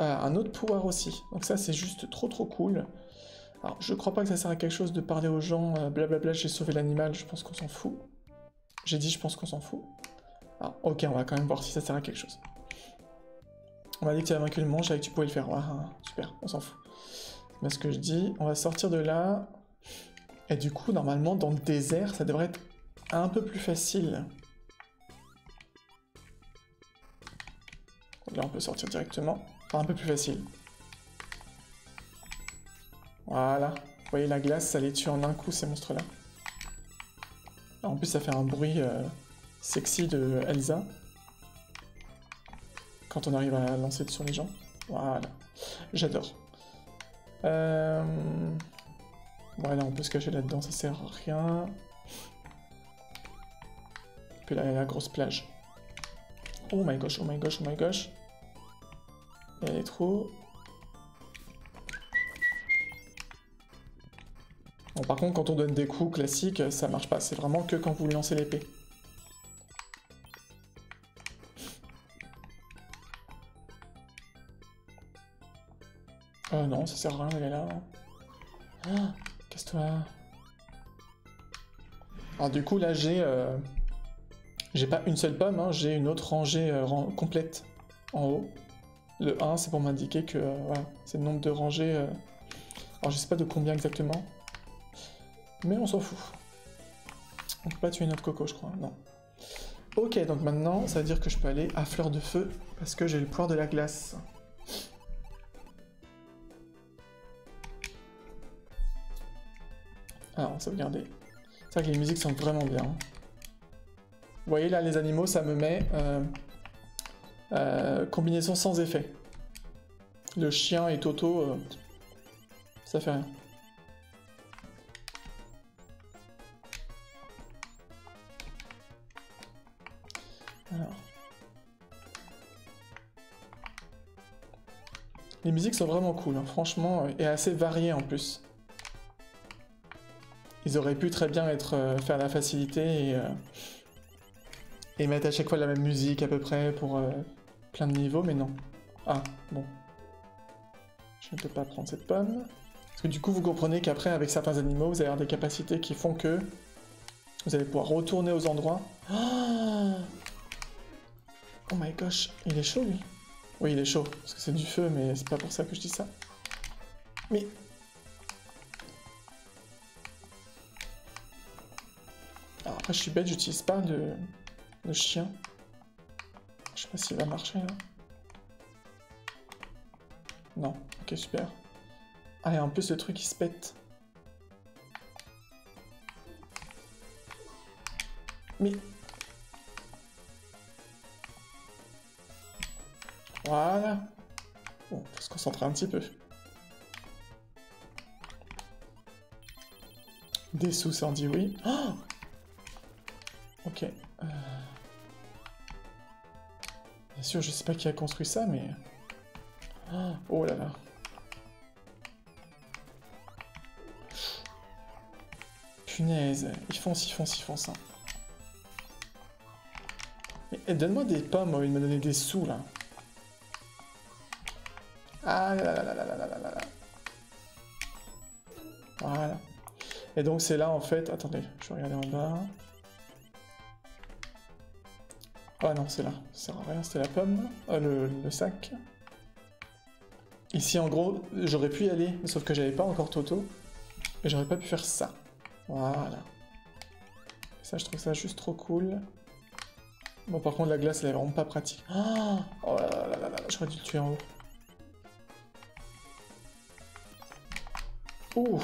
euh, un autre pouvoir aussi. Donc ça, c'est juste trop trop cool. Alors, je crois pas que ça sert à quelque chose de parler aux gens, euh, blablabla, j'ai sauvé l'animal, je pense qu'on s'en fout. J'ai dit, je pense qu'on s'en fout. Ah, ok, on va quand même voir si ça sert à quelque chose. On m'a dit que tu avais vaincu le monstre, et que tu pouvais le faire. Ah, super, on s'en fout. C'est ce que je dis. On va sortir de là. Et du coup, normalement, dans le désert, ça devrait être un peu plus facile. Là, on peut sortir directement. Enfin, un peu plus facile. Voilà. Vous voyez, la glace, ça les tue en un coup, ces monstres-là. En plus, ça fait un bruit euh, sexy de Elsa quand on arrive à lancer sur les gens. Voilà. J'adore. Euh... Voilà, on peut se cacher là-dedans, ça sert à rien. Puis là, il y a la grosse plage. Oh my gosh, oh my gosh, oh my gosh. Il y a trous. Bon, par contre, quand on donne des coups classiques, ça marche pas. C'est vraiment que quand vous lancez l'épée. Euh, non, ça sert à rien d'aller là. Ah, Casse-toi. Alors du coup, là, j'ai... Euh, pas une seule pomme, hein, j'ai une autre rangée euh, complète en haut. Le 1, c'est pour m'indiquer que euh, c'est le nombre de rangées. Alors je sais pas de combien exactement. Mais on s'en fout. On peut pas tuer notre coco, je crois. Non. Ok, donc maintenant, ça veut dire que je peux aller à fleur de feu parce que j'ai le pouvoir de la glace. Alors, on sauvegarder. C'est vrai que les musiques sont vraiment bien. Vous voyez là, les animaux, ça me met euh, euh, combinaison sans effet. Le chien et Toto, euh, ça fait rien. Alors. Les musiques sont vraiment cool, hein, franchement, et assez variées en plus. Ils auraient pu très bien être faire la facilité et et mettre à chaque fois la même musique à peu près pour euh, plein de niveaux, mais non. Ah, bon. Je ne peux pas prendre cette pomme. Parce que du coup, vous comprenez qu'après, avec certains animaux, vous allez avoir des capacités qui font que vous allez pouvoir retourner aux endroits. Oh, oh my gosh, il est chaud lui. Oui, il est chaud, parce que c'est du feu, mais c'est pas pour ça que je dis ça. Mais... après, je suis bête, j'utilise pas de... Le chien. Je sais pas s'il va marcher là. Non, ok super. Ah et en plus le truc il se pète. Mais... Voilà. Bon, faut se concentrer un petit peu. Des sous, ça en dit oui. Oh ok. Euh... Bien sûr, je sais pas qui a construit ça, mais... Oh là là. Punaise, ils font ils font ils font ça. Mais eh, donne-moi des pommes, il m'a donné des sous là. Ah là là là là là là là là. Voilà. Et donc c'est là en fait, attendez, je vais regarder en bas. Ah non, c'est là. Ça sert à rien, c'était la pomme. Euh, le, sac. Ici, en gros, j'aurais pu y aller, sauf que j'avais pas encore Toto. Et j'aurais pas pu faire ça. Voilà. Ça, je trouve ça juste trop cool. Bon, par contre, la glace, elle est vraiment pas pratique. Oh, oh là là là là j'aurais dû le tuer en haut. Ouh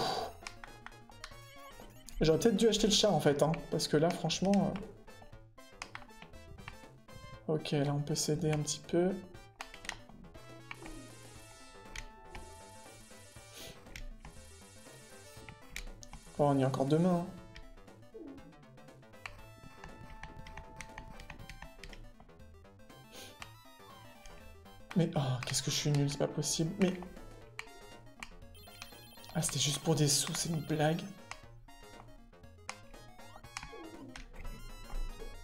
J'aurais peut-être dû acheter le chat, en fait, hein, parce que là, franchement... Euh, Ok, là on peut s'aider un petit peu. Oh, on y a encore deux mains. Hein. Mais oh, qu'est-ce que je suis nul, c'est pas possible. Mais ah, c'était juste pour des sous, c'est une blague.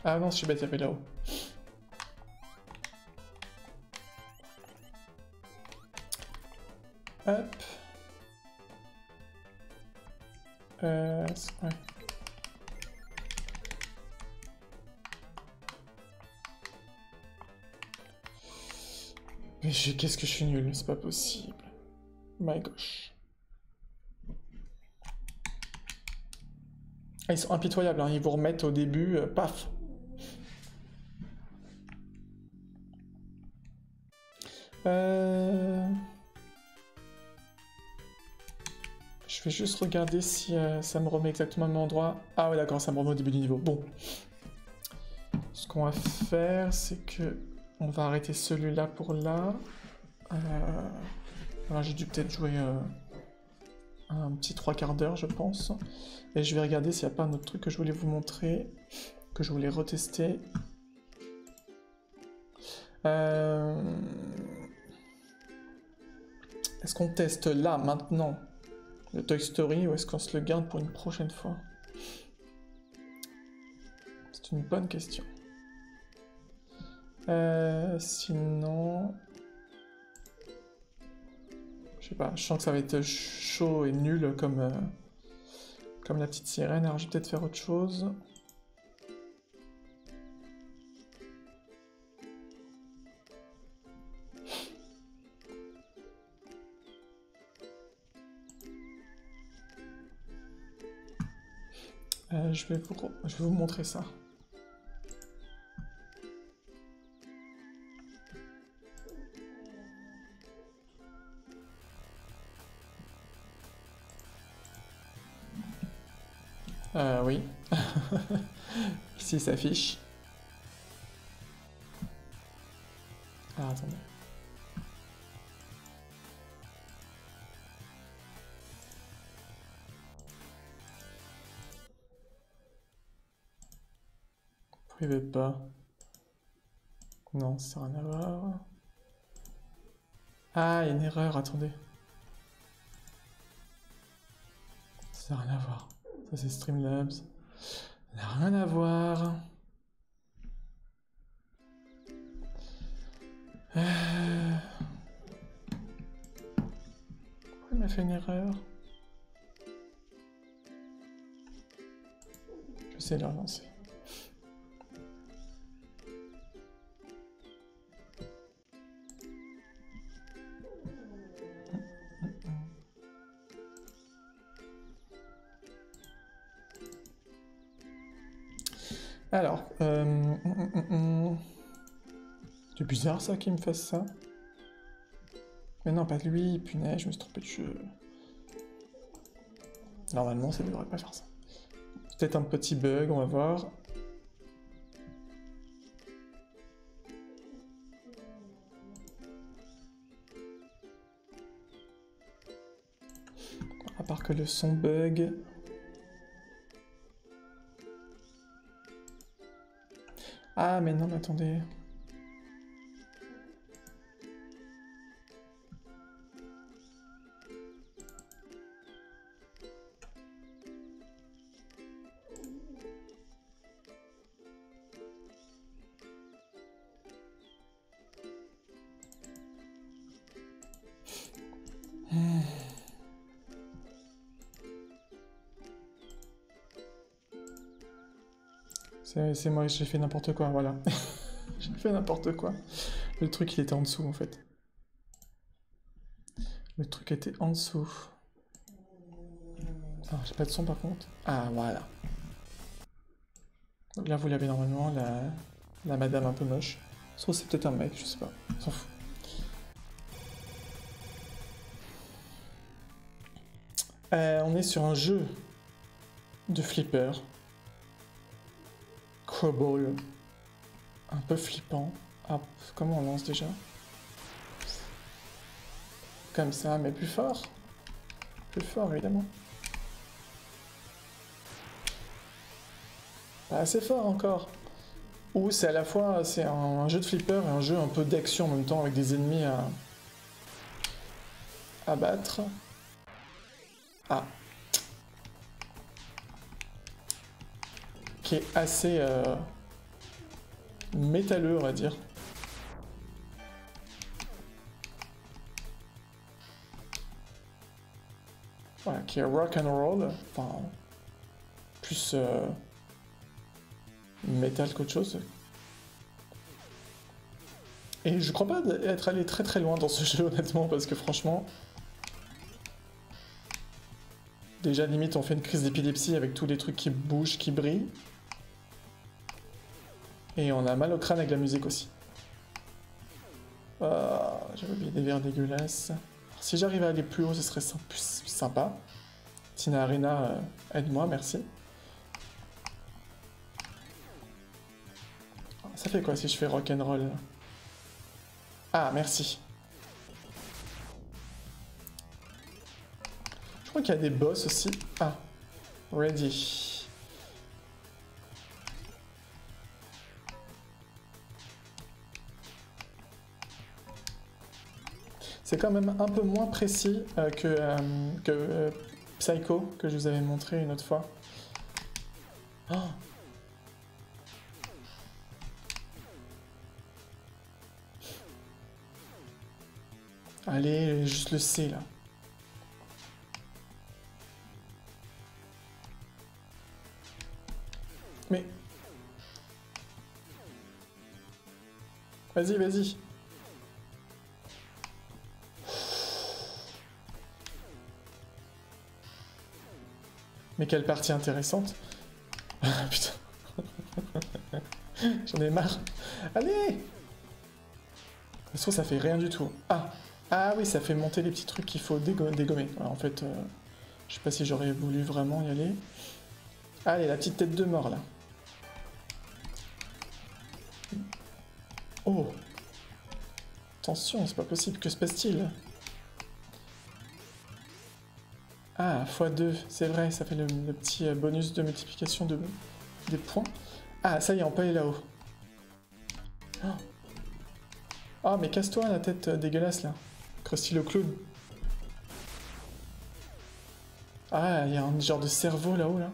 Ah non, je suis bête, il y avait là-haut. Hop. Euh, ouais. Mais qu'est-ce que je suis nul, c'est pas possible. My gosh. Ah, ils sont impitoyables, hein. ils vous remettent au début, euh, paf. Euh... vais juste regarder si euh, ça me remet exactement au même endroit. Ah ouais d'accord, ça me remet au début du niveau. Bon. Ce qu'on va faire, c'est que on va arrêter celui-là pour là. Euh... Alors j'ai dû peut-être jouer euh, un petit trois quarts d'heure, je pense. Et je vais regarder s'il n'y a pas un autre truc que je voulais vous montrer, que je voulais retester. Est-ce qu'on teste là, maintenant? Le Toy Story ou est-ce qu'on se le garde pour une prochaine fois? C'est une bonne question. Euh, sinon... Je sais pas, je sens que ça va être chaud et nul comme, euh, comme la petite sirène. Alors je vais peut-être faire autre chose. Je, vais vous, je vais vous montrer ça. Euh, oui. Ici s'affiche. Ah. Pas. Non, ça n'a rien à voir. Ah, il y a une erreur, attendez. Ça n'a rien à voir. Ça c'est Streamlabs. Ça n'a rien à voir. Euh... Pourquoi il m'a fait une erreur? Je sais la relancer. Bizarre ça qu'il me fasse ça. Mais non, pas lui, punaise, je me suis trompé de jeu. Normalement, ça devrait pas faire ça. Peut-être un petit bug, on va voir. À part que le son bug. Ah, mais non, mais attendez. Moi, j'ai fait n'importe quoi, voilà. j'ai fait n'importe quoi. Le truc, il était en dessous, en fait. Le truc était en dessous. Ah, j'ai pas de son, par contre. Ah, voilà. Donc là, vous l'avez normalement, la... la madame un peu moche. Sauf c'est peut-être un mec, je sais pas. On. Euh, on est sur un jeu de flipper Un peu flippant. Ah, comment on lance déjà? Comme ça, mais plus fort. Plus fort, évidemment. Assez fort encore. Ou c'est à la fois c'est un, jeu de flipper et un jeu un peu d'action en même temps avec des ennemis à, à battre. Ah, qui est assez euh, métalleux, on va dire. Voilà, qui est rock and roll, enfin plus euh, métal qu'autre chose. Et je crois pas être allé très très loin dans ce jeu honnêtement parce que franchement, déjà limite on fait une crise d'épilepsie avec tous les trucs qui bougent, qui brillent. Et on a mal au crâne avec la musique aussi. Ah, J'avais oublié des verres dégueulasses. si j'arrive à aller plus haut, ce serait sympa. Tina Arena, euh, aide-moi, merci. Ça fait quoi si je fais rock'n'roll Ah, merci. Je crois qu'il y a des boss aussi. Ah, ready. C'est quand même un peu moins précis euh, que, euh, euh, Psycho que je vous avais montré une autre fois. Oh Allez, juste le C là. Mais... Vas-y, vas-y. Mais quelle partie intéressante. Putain. J'en ai marre. Allez Ça se ça fait rien du tout? Ah Ah oui, ça fait monter les petits trucs qu'il faut dégommer. en fait, euh, je sais pas si j'aurais voulu vraiment y aller. Allez, la petite tête de mort, là. Oh Attention, c'est pas possible, que se passe-t-il? Ah, x2, c'est vrai, ça fait le, petit euh, bonus de multiplication de, des points. Ah, ça y est, on peut là-haut. Oh. oh. mais casse-toi la tête euh, dégueulasse là. Krusty le clown. Ah, il y a un genre de cerveau là-haut là.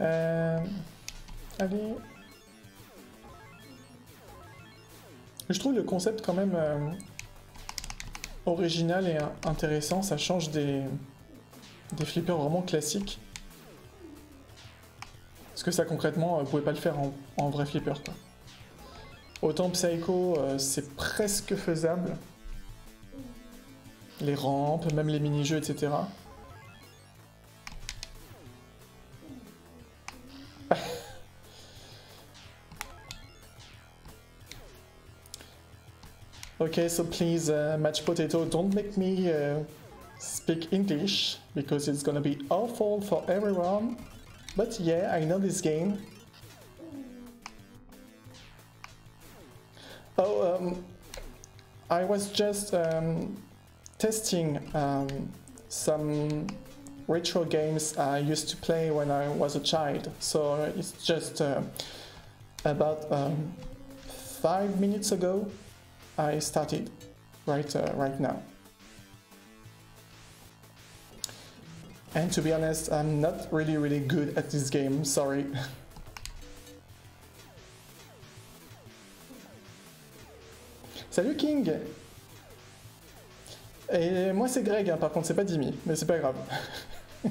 Euh... Allez. Je trouve le concept quand même euh, original et intéressant. Ça change des, des flippers vraiment classiques. Parce que ça concrètement, euh, vous pouvez pas le faire en, vrai flipper. Quoi. Autant Psycho, euh, c'est presque faisable. Les rampes, même les mini-jeux, etc. Okay, so please, uh, Match Potato, don't make me uh, speak English, because it's gonna be awful for everyone. But yeah, I know this game. Oh, um, I was just um, testing um, some retro games I used to play when I was a child. So it's just uh, about um, five minutes ago I started right, uh, right now. And to be honest, I'm not really really good at this game, sorry. Salut King Et moi c'est Greg, hein, par contre c'est pas Dimi, mais c'est pas grave.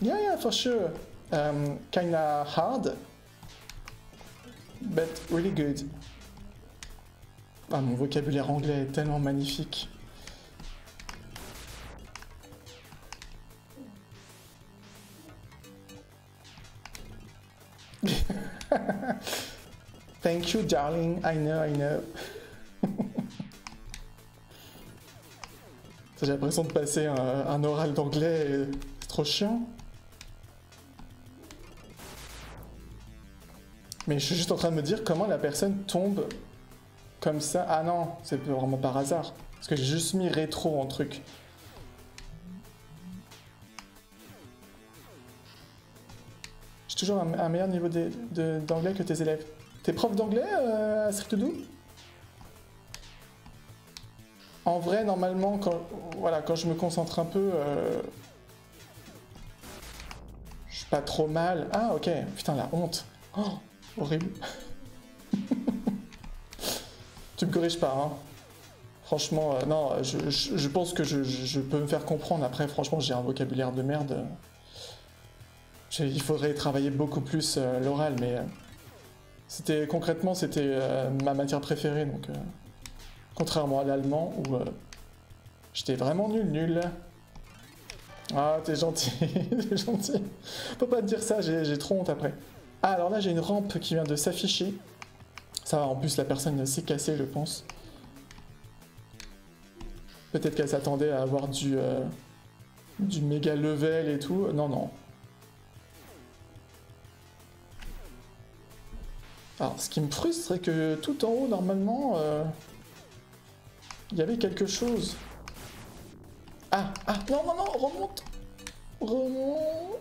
yeah, yeah, for sure. Um, kinda hard, but really good. Ah, mon vocabulaire anglais est tellement magnifique. Thank you, darling. I know, I know. J'ai l'impression de passer un, un oral d'anglais, c'est trop chiant. Mais je suis juste en train de me dire comment la personne tombe comme ça. Ah non, c'est vraiment par hasard. Parce que j'ai juste mis rétro en truc. J'ai toujours un, meilleur niveau d'anglais que tes élèves. T'es prof d'anglais euh, à En vrai, normalement, quand, voilà, quand je me concentre un peu, euh, je suis pas trop mal. Ah, ok. Putain, la honte. Oh horrible. tu me corriges pas, hein Franchement, euh, non, je, pense que je, peux me faire comprendre. Après, franchement, j'ai un vocabulaire de merde. Il faudrait travailler beaucoup plus euh, l'oral, mais euh, c'était concrètement, c'était ma matière préférée, donc contrairement à l'allemand où j'étais vraiment nul, nul. Ah, t'es gentil, t'es gentil. Faut pas te dire ça, j'ai trop honte après. Ah, alors là, j'ai une rampe qui vient de s'afficher. Ça va, en plus, la personne s'est cassée, je pense. Peut-être qu'elle s'attendait à avoir du, euh, du méga level et tout. Non, non. Alors, ce qui me frustre, c'est que tout en haut, normalement, euh, il y avait quelque chose. Ah, ah, non, non, non, remonte Remonte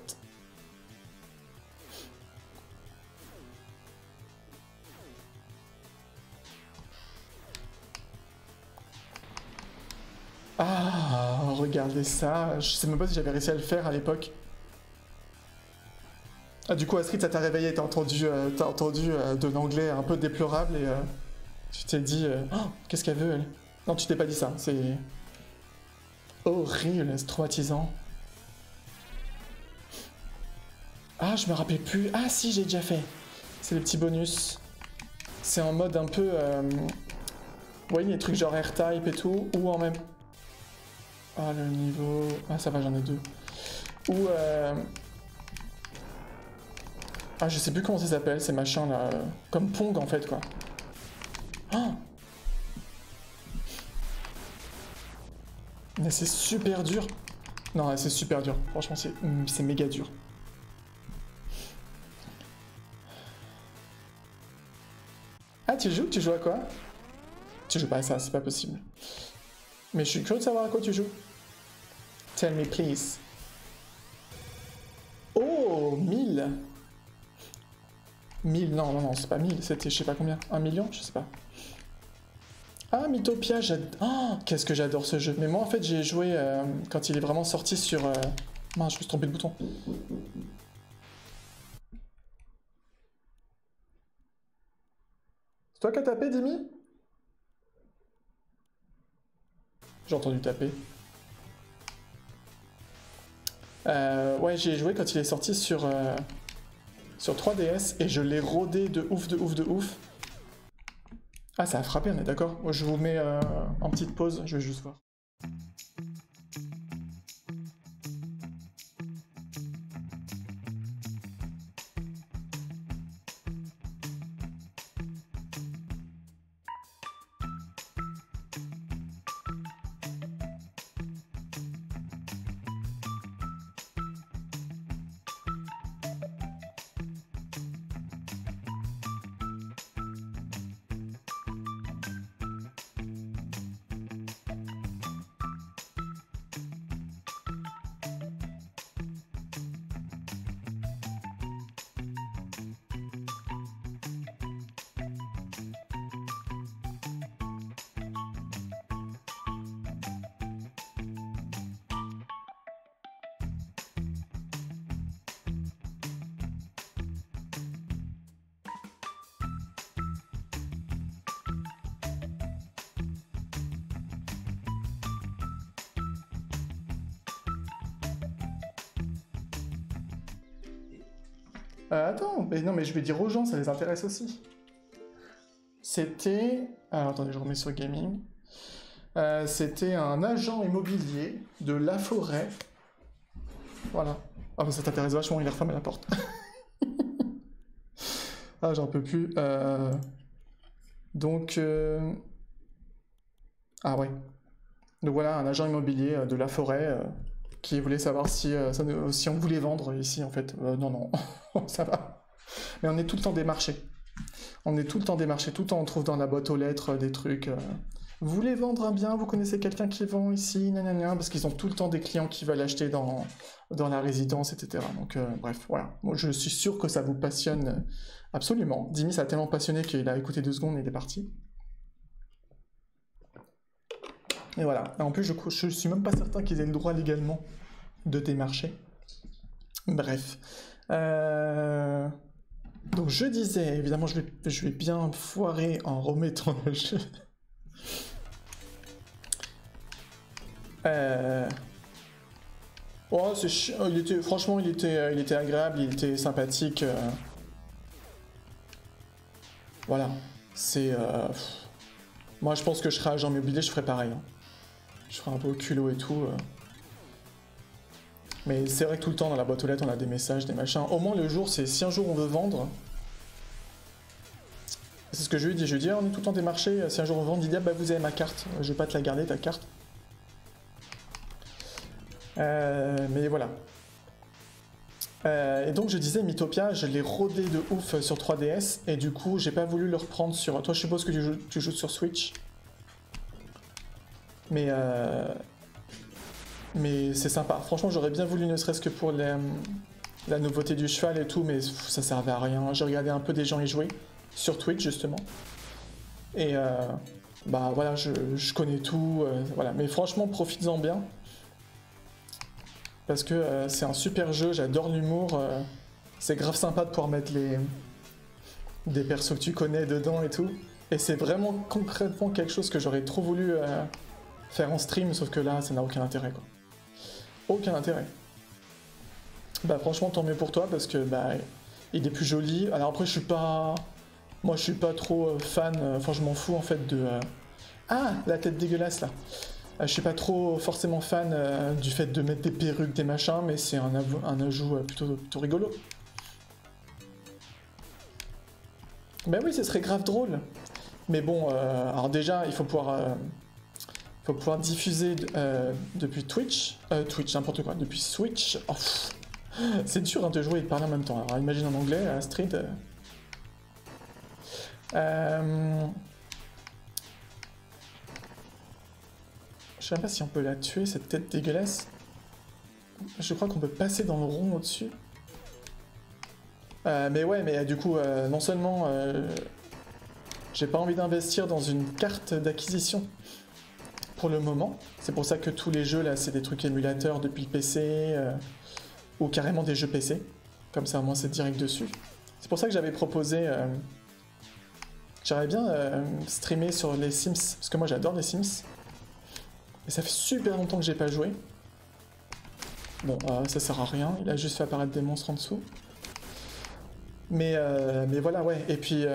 Ah, regardez ça. Je sais même pas si j'avais réussi à le faire à l'époque. Ah, du coup, Astrid, ça t'a réveillé, t'as entendu, euh, entendu euh, de l'anglais un peu déplorable et euh, Tu t'es dit, euh, oh, qu'est-ce qu'elle veut elle? Non, tu t'es pas dit ça, c'est horrible, c'est traumatisant. Ah, je me rappelle plus. Ah si, j'ai déjà fait. C'est les petits bonus. C'est en mode un peu... Vous voyez les trucs genre R-Type et tout, ou en même... Ah, le niveau... Ah, ça va, j'en ai deux. Ou... Euh... Ah, je sais plus comment ça s'appelle, ces machins là. Comme Pong en fait, quoi. Ah Mais c'est super dur. Non, c'est super dur. Franchement, c'est méga dur. Ah, tu joues? Tu joues à quoi? Tu joues pas à ça, c'est pas possible. Mais je suis curieux de savoir à quoi tu joues. Tell me, please. Oh, 1000 1000, non, non, non, c'est pas 1000, c'était je sais pas combien. 1 million Je sais pas. Ah, Mythopia, j'adore... Oh, qu'est-ce que j'adore ce jeu. Mais moi, en fait, j'ai joué euh, quand il est vraiment sorti sur... Euh... Mince, je me suis trompé de bouton. C'est toi qui as tapé, Dimi? J'ai entendu taper. Euh, ouais, j'ai joué quand il est sorti sur, euh, sur 3DS et je l'ai rodé de ouf, de ouf, de ouf. Ah, ça a frappé, on est d'accord je vous mets euh, en petite pause, je vais juste voir. Euh, attends, mais non, mais je vais dire aux gens, ça les intéresse aussi. C'était. Alors attendez, je remets sur gaming. Euh, c'était un agent immobilier de La Forêt. Voilà. Ah, bah ça t'intéresse vachement, il a refermé la porte. ah, j'en peux plus. Euh, donc. Ah, ouais. Donc voilà, un agent immobilier de La Forêt qui voulait savoir si, si on voulait vendre ici, en fait. non, non. ça va. Mais on est tout le temps démarché. On est tout le temps démarché. Tout le temps, on trouve dans la boîte aux lettres des trucs. Euh, vous voulez vendre un bien? Vous connaissez quelqu'un qui vend ici? Nanana, Parce qu'ils ont tout le temps des clients qui veulent acheter dans, dans la résidence, etc. Donc, euh, bref, voilà. Moi, je suis sûr que ça vous passionne absolument. Dimi, ça a tellement passionné qu'il a écouté deux secondes et il est parti. Et voilà. en plus, je, je suis même pas certain qu'ils aient le droit légalement de démarcher. Bref. Euh, donc je disais, évidemment je vais, je vais bien foirer en remettant le jeu. Euh... Oh, c'est était, franchement, il était, il était agréable, il était sympathique. Euh. Voilà. C'est... Euh, moi, je pense que je serais agent immobilier, je ferais pareil. Hein. Je ferais un peu au culot et tout. Mais c'est vrai que tout le temps dans la boîte aux lettres on a des messages, des machins. Au moins le jour c'est si un jour on veut vendre. C'est ce que je lui dis, je lui dis ah, on est tout le temps des marchés, si un jour on vendre, il dit ah, bah vous avez ma carte, je vais pas te la garder ta carte. Euh, mais voilà. Euh, et donc je disais Mythopia, je l'ai rodé de ouf sur 3DS et du coup j'ai pas voulu le reprendre sur. Toi je suppose que tu joues, tu joues sur Switch. Mais euh, mais c'est sympa. Franchement, j'aurais bien voulu ne serait-ce que pour la nouveauté du cheval et tout, mais ça servait à rien. J'ai regardé un peu des gens y jouer, sur Twitch justement. Et euh, bah voilà, je, connais tout. Euh, voilà. Mais franchement, profites-en bien. Parce que euh, c'est un super jeu, j'adore l'humour. c'est grave sympa de pouvoir mettre les des persos que tu connais dedans et tout. Et c'est vraiment concrètement quelque chose que j'aurais trop voulu euh, faire en stream, sauf que là, ça n'a aucun intérêt, quoi. Aucun intérêt. Bah franchement, tant mieux pour toi, parce que bah, il est plus joli. Alors après, je suis pas... Moi, je suis pas trop euh, fan, euh, enfin, je m'en fous, en fait, de... Ah, la tête dégueulasse, là je suis pas trop forcément fan du fait de mettre des perruques, des machins, mais c'est un, ajout plutôt, plutôt rigolo. Ben oui, ce serait grave drôle. Mais bon, euh, alors déjà, il faut pouvoir, euh, faut pouvoir diffuser euh, depuis Twitch, Twitch, n'importe quoi, depuis Switch. Oh, c'est dur hein, de jouer et de parler en même temps. Alors imagine en anglais, Street. Je sais pas si on peut la tuer, cette tête dégueulasse. Je crois qu'on peut passer dans le rond au-dessus. mais ouais, mais du coup, non seulement j'ai pas envie d'investir dans une carte d'acquisition pour le moment. C'est pour ça que tous les jeux là, c'est des trucs émulateurs depuis le PC euh, ou carrément des jeux PC. Comme ça, au moins, c'est direct dessus. C'est pour ça que j'avais proposé. Euh, j'aimerais bien euh, streamer sur les Sims parce que moi j'adore les Sims. Et ça fait super longtemps que j'ai pas joué. Bon, ça sert à rien. Il a juste fait apparaître des monstres en dessous. Mais, mais voilà, ouais. Et puis,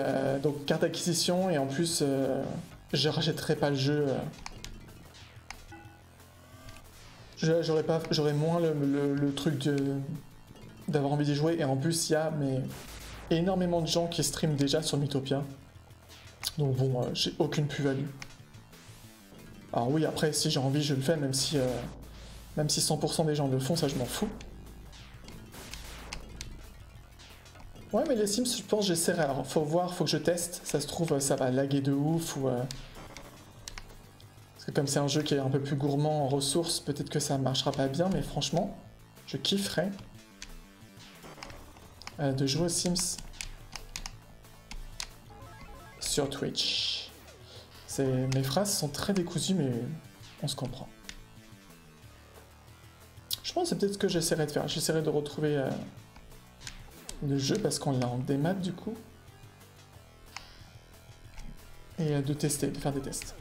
donc, carte d'acquisition, et en plus, je rachèterai pas le jeu. J'aurais pas, j'aurais moins le, truc d'avoir envie d'y jouer. Et en plus, il y a mais, énormément de gens qui streament déjà sur Mythopia. Donc bon, j'ai aucune plus-value. Alors oui, après, si j'ai envie, je le fais, même si, même si 100% des gens le font, ça je m'en fous. Ouais, mais les Sims, je pense j'essaierai. Alors, faut voir, faut que je teste. Ça se trouve, ça va laguer de ouf ou... Euh, parce que comme c'est un jeu qui est un peu plus gourmand en ressources, peut-être que ça marchera pas bien, mais franchement, je kifferais euh, de jouer aux Sims sur Twitch. Mes phrases sont très décousues, mais on se comprend. Je pense que c'est peut-être ce que j'essaierai de faire. J'essaierai de retrouver... Euh, le jeu parce qu'on l'a en démat du coup. Et euh, de tester, de faire des tests.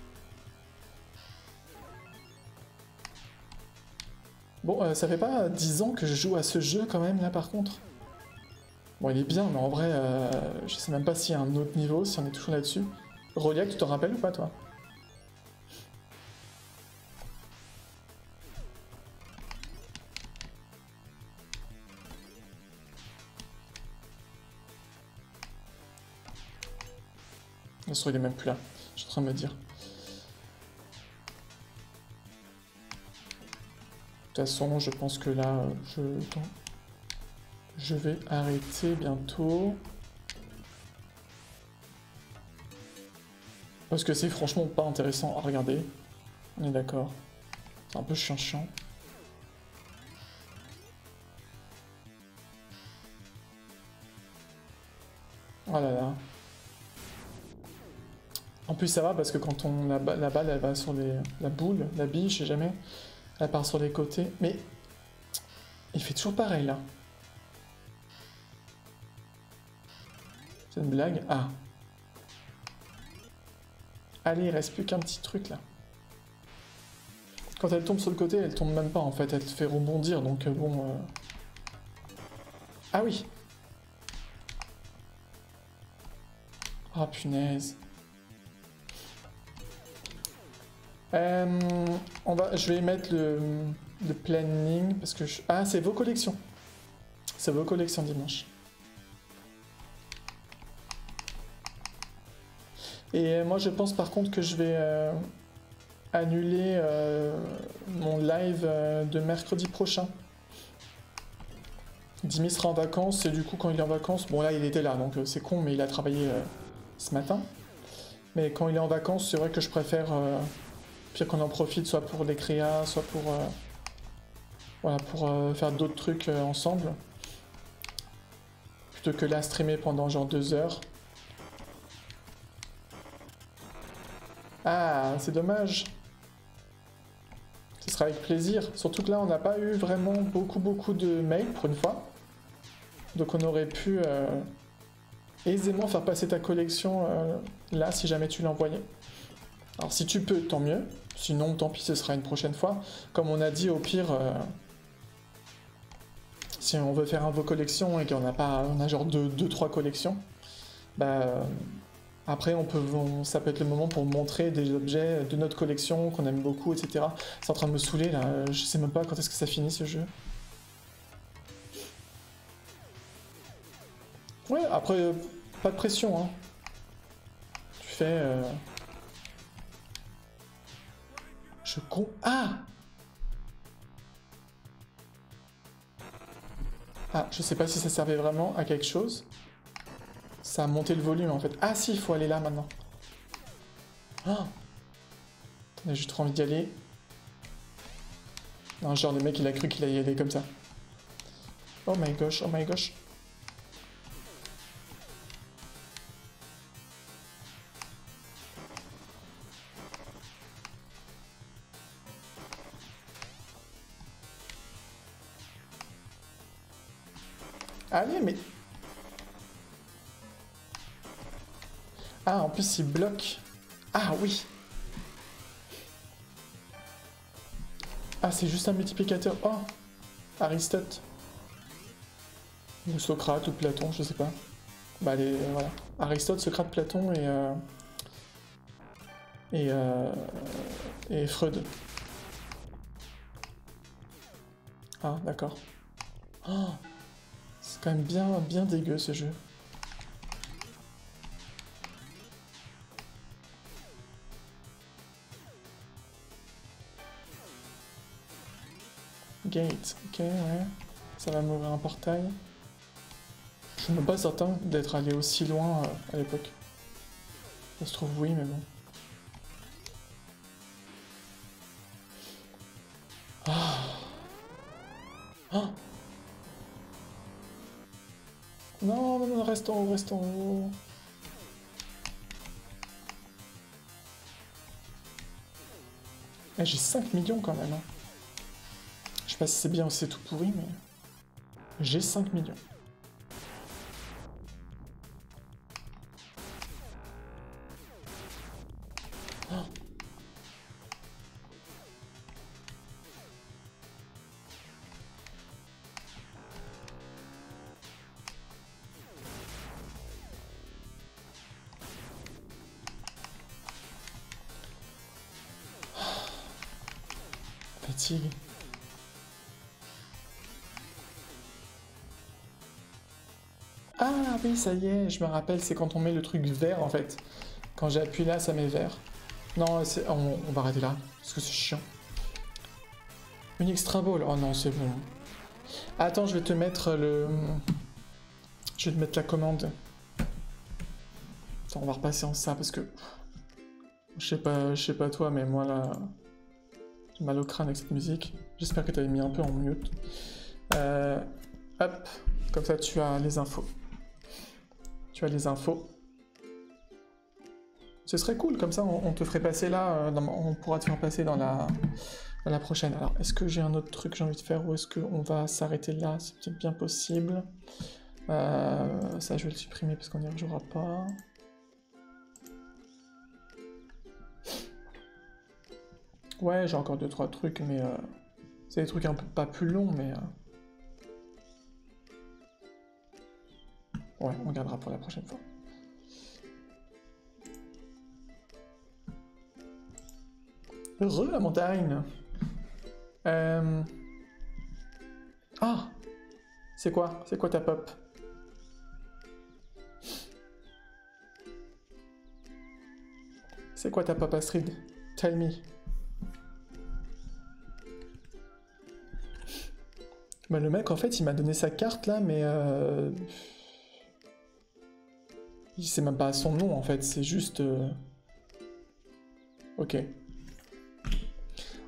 Bon, euh, ça fait pas 10 ans que je joue à ce jeu quand même là par contre. Bon, il est bien, mais en vrai, euh, je sais même pas s'il y a un autre niveau, si on est toujours là-dessus. Roliac, tu te rappelles ou pas toi? Il est même plus là. Je suis en train de me dire. Toute façon, je pense que là, je, je vais arrêter bientôt. Parce que c'est franchement pas intéressant à regarder. On est d'accord. C'est un peu chiant chiant. Oh là là. En plus, ça va parce que quand on la, la balle, elle va sur les, la boule, la bille, je sais jamais, elle part sur les côtés. Mais il fait toujours pareil là. C'est une blague Ah. Allez, il reste plus qu'un petit truc là. Quand elle tombe sur le côté, elle tombe même pas en fait, elle te fait rebondir donc euh, bon. Euh. Ah oui. Ah punaise. Euh, on va, je vais mettre le, planning parce que ah c'est vos collections, c'est vos collections dimanche. Et moi je pense par contre que je vais euh, annuler euh, mon live de mercredi prochain. Dimi sera en vacances et du coup quand il est en vacances, bon là il était là donc c'est con mais il a travaillé ce matin. Mais quand il est en vacances c'est vrai que je préfère puis qu'on en profite soit pour les créas, soit pour, euh, voilà, pour euh, faire d'autres trucs euh, ensemble. Plutôt que là streamer pendant genre deux heures. Ah, c'est dommage. Ce sera avec plaisir. Surtout que là, on n'a pas eu vraiment beaucoup, beaucoup de mails pour une fois. Donc on aurait pu aisément faire passer ta collection là si jamais tu l'envoyais. Alors si tu peux, tant mieux. Sinon, tant pis, ce sera une prochaine fois. Comme on a dit, au pire, euh, si on veut faire un vos collections et qu'on n'a pas, on a genre 2-3 deux, trois collections, bah après, on peut, ça peut être le moment pour montrer des objets de notre collection qu'on aime beaucoup, etc. C'est en train de me saouler là, je sais même pas quand est-ce que ça finit ce jeu. Ouais, après, pas de pression, hein. Tu fais... Euh, je con... Ah Ah, je sais pas si ça servait vraiment à quelque chose. Ça a monté le volume en fait. Ah si, il faut aller là maintenant. Ah J'ai juste trop envie d'y aller. Non, genre le mec il a cru qu'il allait y aller comme ça. Oh my gosh, oh my gosh. Allez, mais Ah, en plus, il bloque. Ah oui Ah, c'est juste un multiplicateur. Oh Aristote. Ou Socrate ou Platon, je sais pas. Bah, les, voilà. Aristote, Socrate, Platon et... Euh, et, euh, et Freud. Ah, d'accord. Oh, c'est quand même bien, bien dégueu ce jeu. Gate, ok, ouais. Ça va m'ouvrir un portail. Je suis même pas certain d'être allé aussi loin euh, à l'époque. Ça se trouve oui, mais bon. Ah. Ah. Non, non, non, reste en haut, reste en haut. Eh, j'ai 5 millions quand même. Hein sais pas si c'est bien ou c'est tout pourri, mais... J'ai 5 millions. Ah oui, ça y est, je me rappelle, c'est quand on met le truc vert en fait. Quand j'appuie là, ça met vert. Non, on, on va arrêter là, parce que c'est chiant. Une extra ball. Oh non, c'est bon. Attends, je vais te mettre le... Je vais te mettre la commande. on va repasser en ça, parce que... Je sais pas, je sais pas toi, mais moi là... Mal au crâne avec cette musique. J'espère que tu avais mis un peu en mute. Euh, hop, comme ça tu as les infos tu as les infos. Ce serait cool, comme ça on, te ferait passer là, euh, on pourra te faire passer dans la, la prochaine. Alors, est-ce que j'ai un autre truc que j'ai envie de faire ou est-ce qu'on va s'arrêter là? C'est peut-être bien possible. Euh, ça, je vais le supprimer parce qu'on n'y rejouera pas. Ouais, j'ai encore deux trois trucs, mais euh, c'est des trucs un peu pas plus longs, mais Ouais, on gardera pour la prochaine fois. Heureux la montagne euh... Ah C'est quoi? C'est quoi ta pop? C'est quoi ta pop Astrid? Tell me. Bah, le mec en fait il m'a donné sa carte là mais euh... C'est même pas son nom en fait, c'est juste... Euh, ok.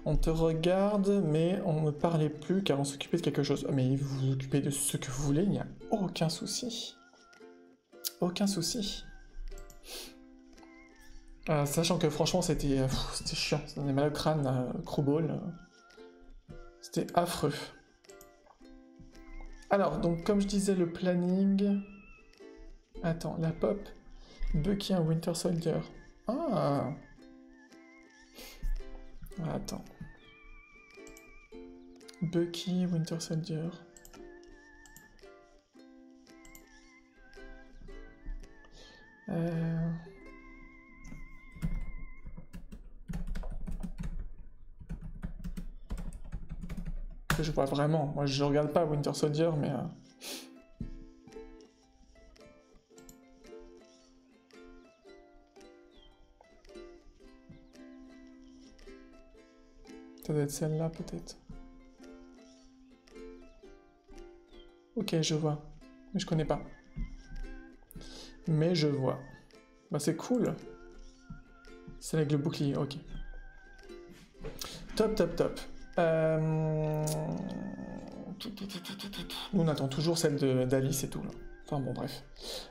On te regarde, mais on ne parlait plus car on s'occupait de quelque chose. Mais vous vous occupez de ce que vous voulez, il n'y a aucun souci. Aucun souci. Euh, sachant que franchement c'était euh, c'était chiant, ça donnait mal au crâne, euh, C'était affreux. Alors, donc comme je disais, le planning... Attends, la pop. Bucky un Winter Soldier. Ah Attends. Bucky, Winter Soldier. Euh... Je vois vraiment. Moi, je regarde pas Winter Soldier, mais... Euh... Ça doit être celle-là, peut-être. Ok, je vois. Mais je connais pas. Mais je vois. Bah c'est cool. C'est avec le bouclier, ok. Top, top, top. Euh... Nous, on attend toujours celle d'Alice et tout. Là. Enfin bon, bref.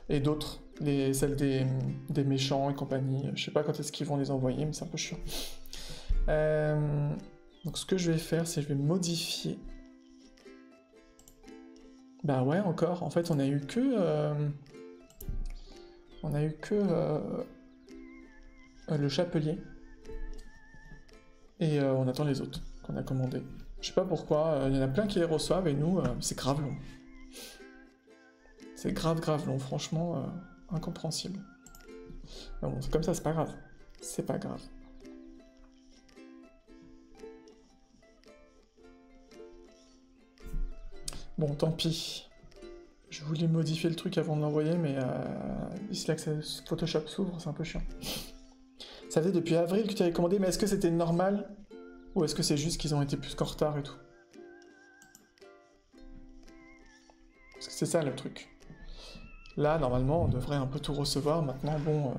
Et d'autres. Les, celles des, méchants et compagnie. Je sais pas quand est-ce qu'ils vont les envoyer, mais c'est un peu chiant. Euh... Donc ce que je vais faire, c'est je vais modifier. Bah ouais, encore. En fait, on a eu que... Euh... On a eu que... Le chapelier. Et on attend les autres qu'on a commandés. Je sais pas pourquoi, euh, il y en a plein qui les reçoivent et nous, euh, c'est grave long. C'est grave grave long, franchement, euh, incompréhensible. Mais bon, c'est comme ça, c'est pas grave. C'est pas grave. Bon, tant pis. Je voulais modifier le truc avant de l'envoyer, mais ici là que Photoshop s'ouvre, c'est un peu chiant. Ça faisait depuis avril que tu avais commandé, mais est-ce que c'était normal Ou est-ce que c'est juste qu'ils ont été plus qu'en retard et tout Parce que c'est ça le truc. Là, normalement, on devrait un peu tout recevoir. Maintenant, bon... Euh...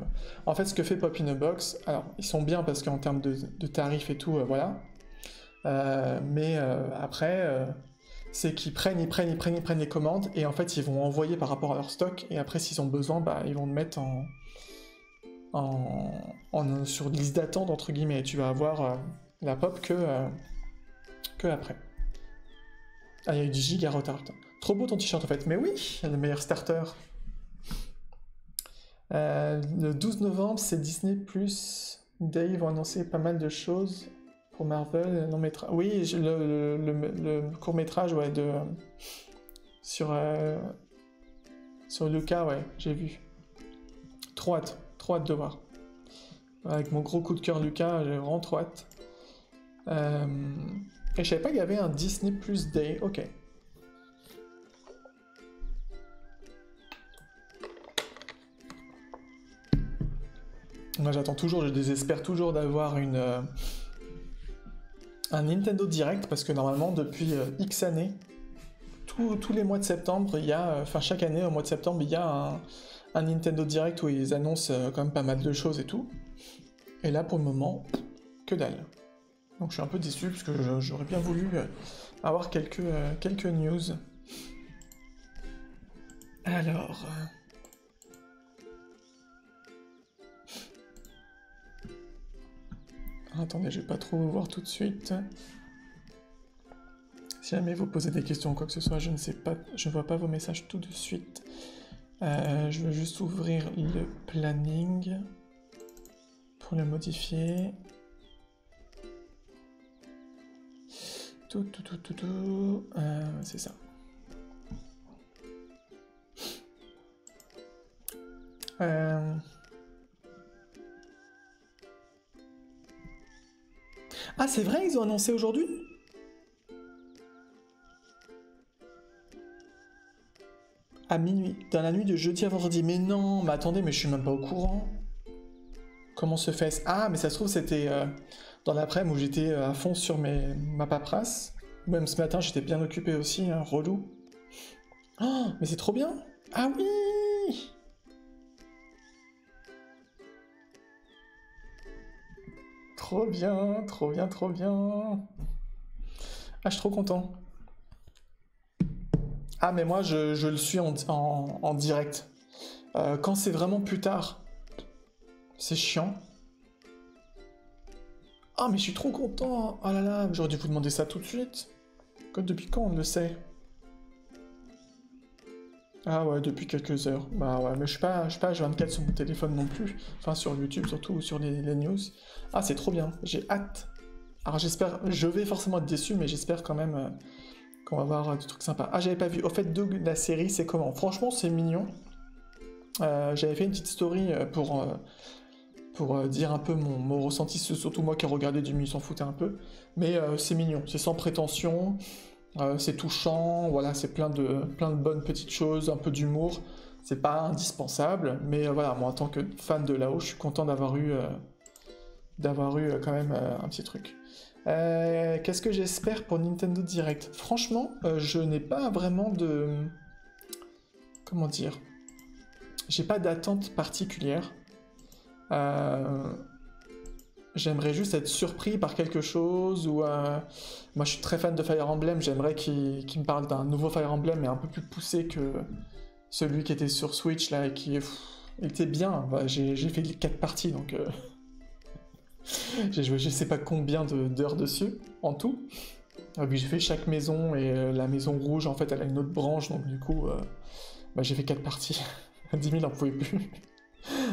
En fait, ce que fait Pop in a Box, alors, ils sont bien parce qu'en termes de, tarifs et tout, euh, voilà. Euh, mais après c'est qu'ils prennent, ils prennent, ils prennent, ils prennent les commandes, et en fait, ils vont envoyer par rapport à leur stock, et après, s'ils ont besoin, bah, ils vont le mettre en, en, en sur liste d'attente, entre guillemets, et tu vas avoir la pop que, euh, que après. Ah, il y a eu du giga retard. Trop beau ton t-shirt, en fait. Mais oui, le meilleur starter. Euh, le 12 novembre, c'est Disney+. Day, ils vont annoncer pas mal de choses. Pour Marvel, non. Oui, le, court métrage, ouais, de sur euh, sur Lucas, ouais, j'ai vu. Trop hâte, trop hâte de voir. Avec mon gros coup de cœur Lucas, j'ai vraiment trop hâte. Euh, et je savais pas qu'il y avait un Disney Plus Day. Ok. Moi, j'attends toujours, je désespère toujours d'avoir une. Euh, un Nintendo Direct parce que normalement depuis euh, X années, tous les mois de septembre, il y a, enfin chaque année au mois de septembre, il y a un, un Nintendo Direct où ils annoncent euh, quand même pas mal de choses et tout. Et là pour le moment, que dalle. Donc je suis un peu déçu parce que j'aurais bien voulu euh, avoir quelques, quelques news. Alors. Attendez, je vais pas trop vous voir tout de suite. Si jamais vous posez des questions ou quoi que ce soit, je ne sais pas, je vois pas vos messages tout de suite. Euh, je veux juste ouvrir le planning pour le modifier. Tout, tout, tout, tout, tout. Euh, c'est ça. Euh... Ah, c'est vrai, ils ont annoncé aujourd'hui? À minuit, dans la nuit de jeudi à vendredi. Mais non, mais attendez, mais je suis même pas au courant. Comment se fait-ce? Ah, mais ça se trouve, c'était euh, dans l'après-midi où j'étais euh, à fond sur mes, ma paperasse. Même ce matin, j'étais bien occupé aussi, hein, relou. Oh, mais c'est trop bien Ah oui Trop bien, trop bien, trop bien. Ah, je suis trop content. Ah, mais moi, je, le suis en direct. Euh, quand c'est vraiment plus tard, c'est chiant. Ah, mais je suis trop content. Oh là là, j'aurais dû vous demander ça tout de suite. Que depuis quand on le sait? Ah ouais, depuis quelques heures. Bah ouais, mais je suis pas, je suis pas 24 sur mon téléphone non plus. Enfin, sur YouTube surtout, ou sur les, news. Ah, c'est trop bien. J'ai hâte. Alors j'espère, je vais forcément être déçu, mais j'espère quand même euh, qu'on va voir des trucs sympas. Ah, j'avais pas vu. Au fait, de la série, c'est comment? Franchement, c'est mignon. Euh, j'avais fait une petite story euh, pour, pour dire un peu mon, ressenti, surtout moi qui du mieux, s'en foutait un peu. Mais c'est mignon, c'est sans prétention. Euh, c'est touchant, voilà, c'est plein de, plein bonnes petites choses, un peu d'humour. C'est pas indispensable, mais euh, voilà, moi en tant que fan de là-haut, je suis content d'avoir eu, euh, d'avoir eu quand même un petit truc. Qu'est-ce que j'espère pour Nintendo Direct? Franchement, je n'ai pas vraiment de. Comment dire J'ai pas d'attente particulière. J'aimerais juste être surpris par quelque chose ou euh, moi je suis très fan de Fire Emblem, j'aimerais qu'il me parle d'un nouveau Fire Emblem mais un peu plus poussé que celui qui était sur Switch là et qui était bien. Bah, j'ai fait les 4 parties donc euh, j'ai joué je sais pas combien d'heures dessus en tout. Ah j'ai fait chaque maison et euh, la maison rouge en fait elle a une autre branche donc du coup bah, j'ai fait 4 parties. 10 000 on pouvait plus.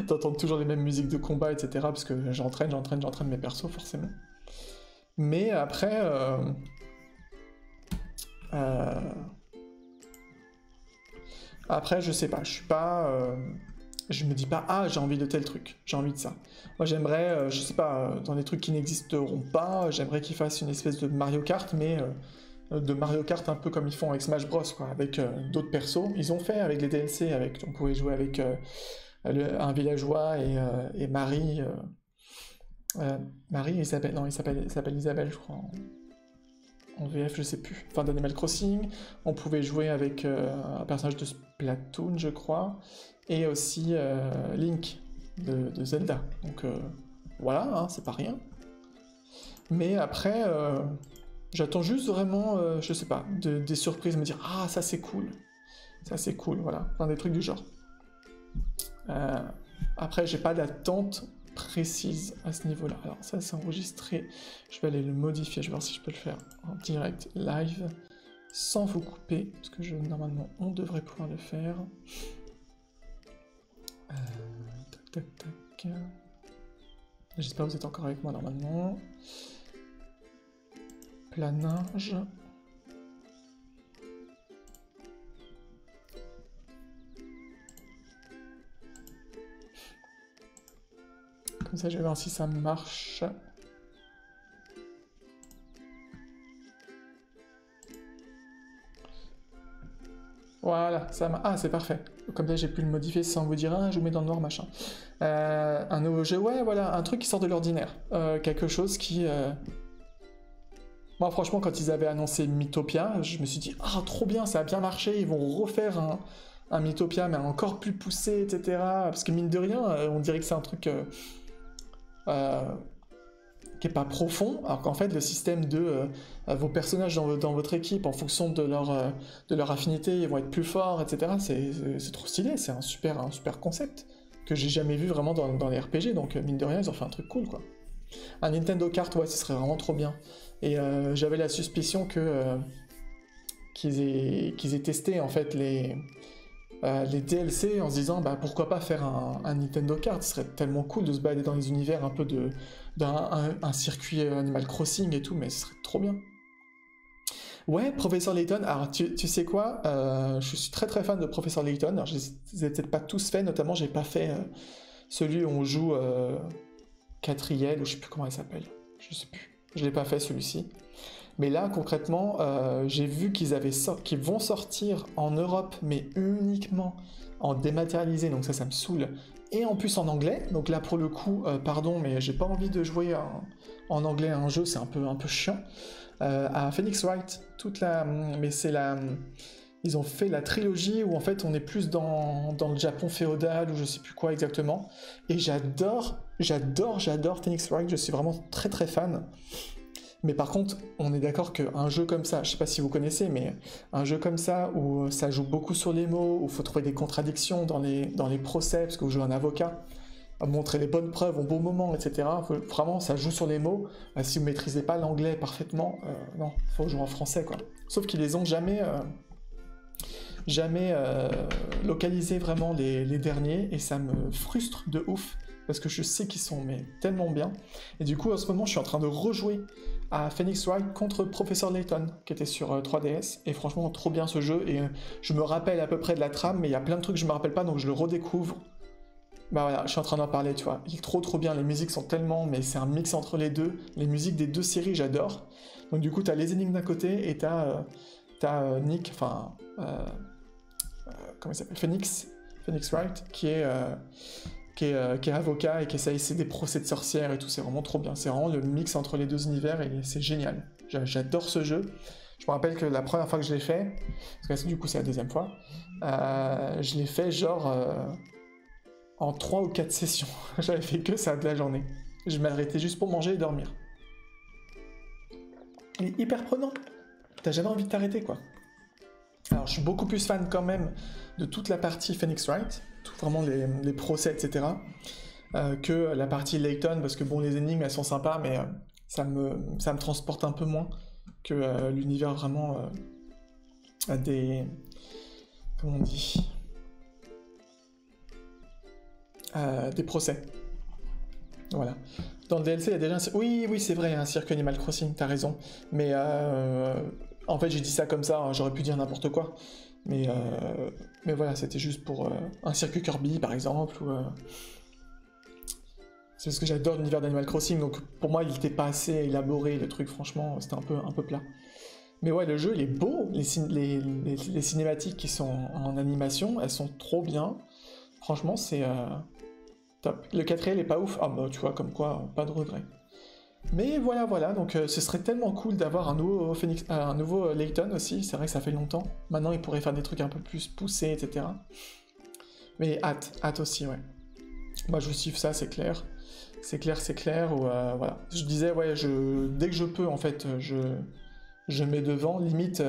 D'entendre toujours les mêmes musiques de combat, etc. Parce que j'entraîne, j'entraîne, j'entraîne mes persos, forcément. Mais après... Euh, euh, après, je sais pas, je suis pas... Euh, je me dis pas, ah, j'ai envie de tel truc, j'ai envie de ça. Moi, j'aimerais, je sais pas, dans des trucs qui n'existeront pas, j'aimerais qu'ils fassent une espèce de Mario Kart, mais de Mario Kart un peu comme ils font avec Smash Bros, quoi, avec d'autres persos. Ils ont fait avec les DLC, avec, on pouvait jouer avec un villageois et, euh, Marie. Euh, euh, Marie, Isabelle, non, il s'appelle Isabelle, je crois. En, VF, je sais plus. Enfin, d'Animal Crossing. On pouvait jouer avec un personnage de Splatoon, je crois. Et aussi Link de, Zelda. Donc voilà, hein, c'est pas rien. Mais après, j'attends juste vraiment, je sais pas, des surprises, me dire Ah, ça c'est cool. Ça c'est cool, voilà. Enfin, des trucs du genre. Euh, après, j'ai pas d'attente précise à ce niveau-là. Alors ça, c'est enregistré. Je vais aller le modifier. Je vais voir si je peux le faire en direct live sans vous couper, parce que je, normalement, on devrait pouvoir le faire. Euh. J'espère que vous êtes encore avec moi normalement. Planage. Comme ça, je vais voir si ça marche. Voilà, ça m'a... Ah, c'est parfait. Comme ça, j'ai pu le modifier sans vous dire, ah, je vous mets dans le noir, machin. Euh, un nouveau jeu, ouais, voilà, un truc qui sort de l'ordinaire. Euh, quelque chose qui... Euh, Moi, franchement, quand ils avaient annoncé Mythopia, je me suis dit, ah, trop bien, ça a bien marché, ils vont refaire un, un mais encore plus poussé, etc. Parce que mine de rien, on dirait que c'est un truc euh, qui est pas profond, alors qu'en fait le système de euh, vos personnages dans, votre équipe, en fonction de leur, euh, de leur affinité, ils vont être plus forts, etc. C'est trop stylé, c'est un super, un super concept que j'ai jamais vu vraiment dans, les RPG, donc mine de rien ils ont fait un truc cool quoi. Un Nintendo Kart, ouais, ce serait vraiment trop bien. Et j'avais la suspicion que qu'ils aient, qu'ils aient testé en fait les, euh, les DLC en se disant bah, pourquoi pas faire un, Nintendo Kart, ce serait tellement cool de se balader dans les univers un peu de d'un un, circuit Animal Crossing et tout, mais ce serait trop bien. Ouais, Professeur Layton, alors tu, sais quoi, euh, je suis très très fan de Professeur Layton, alors je les ai peut-être pas tous fait, notamment j'ai pas fait euh, celui où on joue Catriel, ou je sais plus comment il s'appelle, je sais plus, je l'ai pas fait celui-ci. Mais là, concrètement, euh, j'ai vu qu'ils vont sortir en Europe, mais uniquement en dématérialisé, donc ça, ça me saoule. Et en plus en anglais, donc là pour le coup, euh, pardon, mais j'ai pas envie de jouer en, anglais à un jeu, c'est un peu, un peu chiant. Euh, à Phoenix Wright, toute la, mais c'est la, ils ont fait la trilogie où en fait on est plus dans, dans le Japon féodal ou je sais plus quoi exactement. Et j'adore, j'adore, j'adore Phoenix Wright, je suis vraiment très très fan. Mais par contre, on est d'accord qu'un jeu comme ça, je sais pas si vous connaissez, mais un jeu comme ça où ça joue beaucoup sur les mots, où il faut trouver des contradictions dans les, dans les procès, parce que vous jouez un avocat, montrer les bonnes preuves au bon moment, etc. Vraiment, ça joue sur les mots. Euh, si vous maîtrisez pas l'anglais parfaitement, euh, non, faut jouer en français, quoi. Sauf qu'ils les ont jamais. Euh, jamais localisé vraiment les, les, derniers et ça me frustre de ouf parce que je sais qu'ils sont mais tellement bien. Et du coup, en ce moment, je suis en train de rejouer à Phoenix Wright contre Professor Layton, qui était sur 3DS. Euh, et franchement, trop bien ce jeu. Et euh, je me rappelle à peu près de la trame, mais il y a plein de trucs que je me rappelle pas, donc je le redécouvre. Bah voilà, je suis en train d'en parler, tu vois. Il est trop trop bien, les musiques sont tellement, mais c'est un mix entre les deux. Les musiques des deux séries, j'adore. Donc du coup, t'as les énigmes d'un côté et t'as euh, Nick, enfin, comment il s'appelle? Phoenix, Phoenix Wright, qui est euh, qui est, avocat et qui essaie des procès de sorcières et tout. C'est vraiment trop bien. C'est vraiment le mix entre les deux univers et c'est génial. J'adore ce jeu. Je me rappelle que la première fois que je l'ai fait, parce que du coup c'est la deuxième fois, euh, je l'ai fait genre euh, en 3 ou 4 sessions. J'avais fait que ça de la journée. Je m'arrêtais juste pour manger et dormir. Il est hyper prenant. T'as jamais envie de t'arrêter quoi. Alors je suis beaucoup plus fan quand même de toute la partie Phoenix Wright, tout, vraiment les, procès, etc., euh, que la partie Layton, parce que bon, les énigmes, elles sont sympas, mais euh, ça, me, ça me transporte un peu moins que euh, l'univers vraiment des... Comment on dit Des procès. Voilà. Dans le DLC, il y a déjà un... Oui, oui, c'est vrai, un cirque Animal Crossing, t'as raison. Mais en fait, j'ai dit ça comme ça, hein, j'aurais pu dire n'importe quoi. Mais, euh, mais voilà, c'était juste pour euh, un circuit Kirby, par exemple. Ou, euh, C'est parce que j'adore l'univers d'Animal Crossing, donc pour moi, il n'était pas assez élaboré, le truc, franchement, c'était un peu, un peu plat. Mais ouais, le jeu, il est beau. Les, cinématiques qui sont en animation, elles sont trop bien. Franchement, c'est top. Le 4 est pas ouf. Ah bah, tu vois, comme quoi, pas de regret. Mais voilà, voilà, donc euh, ce serait tellement cool d'avoir un nouveau Phoenix, euh, un nouveau euh, Layton aussi, c'est vrai que ça fait longtemps. Maintenant, il pourrait faire des trucs un peu plus poussés, etc. Mais hâte, hâte aussi, ouais. Moi, je suis ça, c'est clair. C'est clair, c'est clair, ou voilà. Je disais, ouais, dès que je peux, en fait, je, je mets devant, limite...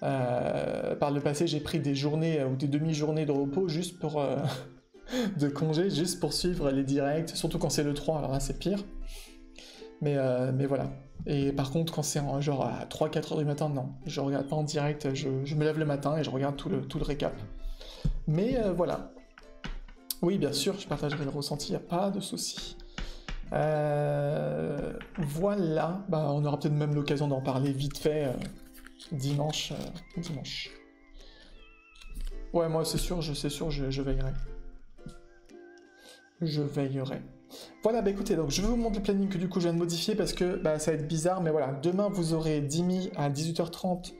par le passé, j'ai pris des journées ou des demi-journées de repos juste pour... de congé, juste pour suivre les directs, surtout quand c'est le 3, alors là c'est pire. Mais, euh, mais voilà. Et par contre, quand c'est genre à 3-4 heures du matin, non. Je regarde pas en direct, je, me lève le matin et je regarde tout le, tout le récap. Mais euh, voilà. Oui, bien sûr, je partagerai le ressenti, il a pas de souci. Euh, voilà, bah, on aura peut-être même l'occasion d'en parler vite fait dimanche. dimanche. Ouais, moi c'est sûr, je sais sûr, je veillerai. Je veillerai. Voilà, bah écoutez, donc je vais vous montrer le planning que du coup je viens de modifier parce que bah, ça va être bizarre, mais voilà, demain vous aurez Dimi à 18h30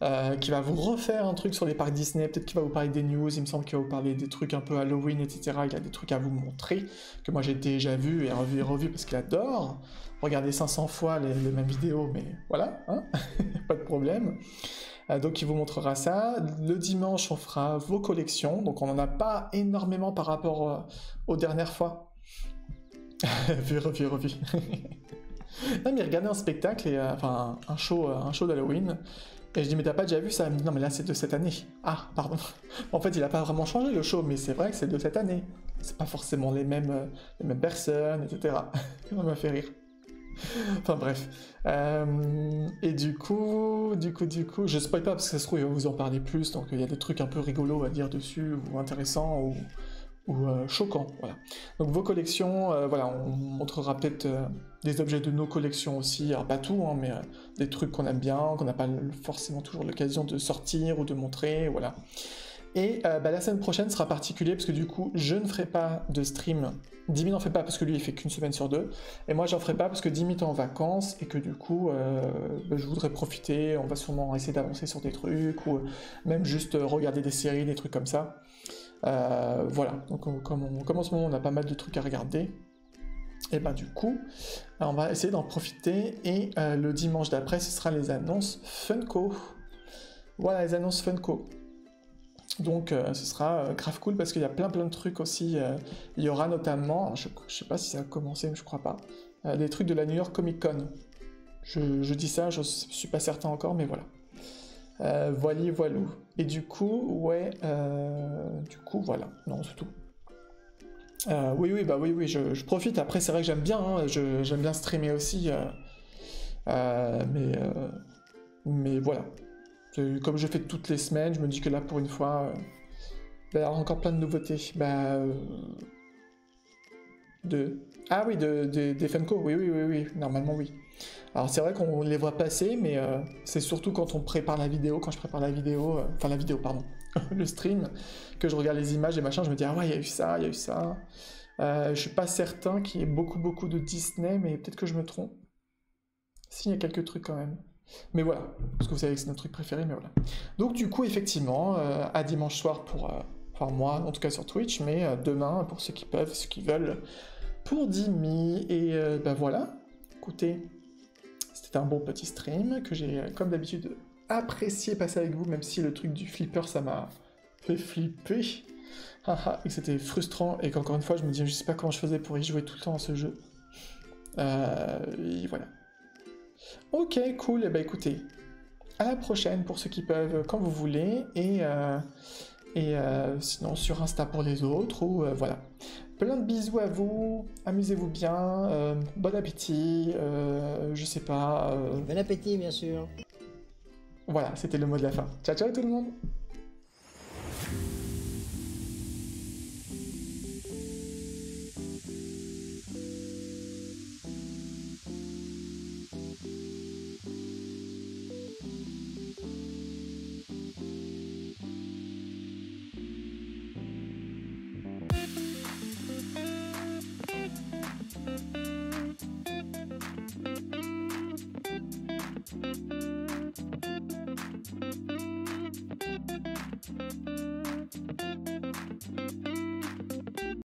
euh, qui va vous refaire un truc sur les parcs Disney, peut-être qu'il va vous parler des news, il me semble qu'il va vous parler des trucs un peu Halloween, etc. Il a des trucs à vous montrer, que moi j'ai déjà vu et revu et revu parce qu'il adore. Regardez 500 fois les, mêmes vidéos, mais voilà, hein pas de problème. Euh, donc il vous montrera ça. Le dimanche, on fera vos collections. Donc on n'en a pas énormément par rapport euh, aux dernières fois. Vu, revu, revu. non, mais regardez un spectacle, euh, enfin un show, euh, un show d'Halloween. Et je dis, mais t'as pas déjà vu ça? Non, mais là c'est de cette année. Ah, pardon. en fait, il a pas vraiment changé le show, mais c'est vrai que c'est de cette année. C'est pas forcément les mêmes, euh, les mêmes personnes, etc. ça m'a fait rire. enfin bref. et du coup, du coup, du coup, je spoil pas parce que ça se trouve, il va vous en parler plus, donc il y a des trucs un peu rigolos à dire dessus, ou intéressants, ou euh, choquant. Voilà. Donc vos collections, euh, voilà, on montrera peut-être euh, des objets de nos collections aussi, alors pas tout, hein, mais des trucs qu'on aime bien, qu'on n'a pas forcément toujours l'occasion de sortir ou de montrer, voilà. Et bah, la semaine prochaine sera particulière parce que du coup, je ne ferai pas de stream. Dimi n'en fait pas parce que lui, il fait qu'une semaine sur deux. Et moi, j'en ferai pas parce que Dimi est en vacances et que du coup, bah, je voudrais profiter. On va sûrement essayer d'avancer sur des trucs ou même juste regarder des séries, des trucs comme ça. Euh, voilà, donc comme, en ce moment on a pas mal de trucs à regarder, et ben du coup, on va essayer d'en profiter. Et euh, le dimanche d'après, ce sera les annonces Funko. Voilà les annonces Funko. Donc euh, ce sera grave cool parce qu'il y a plein plein de trucs aussi. il y aura notamment, je, sais pas si ça a commencé, mais je crois pas, des trucs de la New York Comic Con. Je, je dis ça, je suis pas certain encore, mais voilà. Euh, voilà, voilou. Et du coup, ouais, euh, du coup, voilà. Non, c'est tout. Euh, oui, oui, bah oui, oui, je, profite. Après, c'est vrai que j'aime bien, hein, j'aime bien streamer aussi. mais, mais voilà. Comme je fais toutes les semaines, je me dis que là, pour une fois, euh, il y avoir encore plein de nouveautés. Bah, euh, de... Ah oui, de, des Funko, oui, oui, oui, oui, normalement oui. Alors c'est vrai qu'on les voit passer, mais euh, c'est surtout quand on prépare la vidéo, quand je prépare la vidéo, enfin la vidéo, pardon, le stream, que je regarde les images et machin, je me dis, ah ouais, il y a eu ça, il y a eu ça. je suis pas certain qu'il y ait beaucoup, beaucoup de Disney, mais peut-être que je me trompe. S'il y a quelques trucs quand même. Mais voilà, parce que vous savez que c'est notre truc préféré, mais voilà. Donc du coup, effectivement, euh, à dimanche soir pour... Euh, enfin moi, en tout cas sur Twitch, mais euh, demain pour ceux qui peuvent, ceux qui veulent, pour Dimi. Et ben voilà, écoutez, c'était un bon petit stream que j'ai, comme d'habitude, apprécié passer avec vous, même si le truc du flipper, ça m'a fait flipper. et que c'était frustrant, et qu'encore une fois, je me disais, je sais pas comment je faisais pour y jouer tout le temps à ce jeu. et voilà. Ok, cool. Et eh ben écoutez, à la prochaine pour ceux qui peuvent, quand vous voulez, et, euh, et euh, sinon sur Insta pour les autres, ou euh, voilà. Plein de bisous à vous, amusez-vous bien, bon appétit, je sais pas. Bon appétit, bien sûr. Voilà, c'était le mot de la fin. Ciao, ciao tout le monde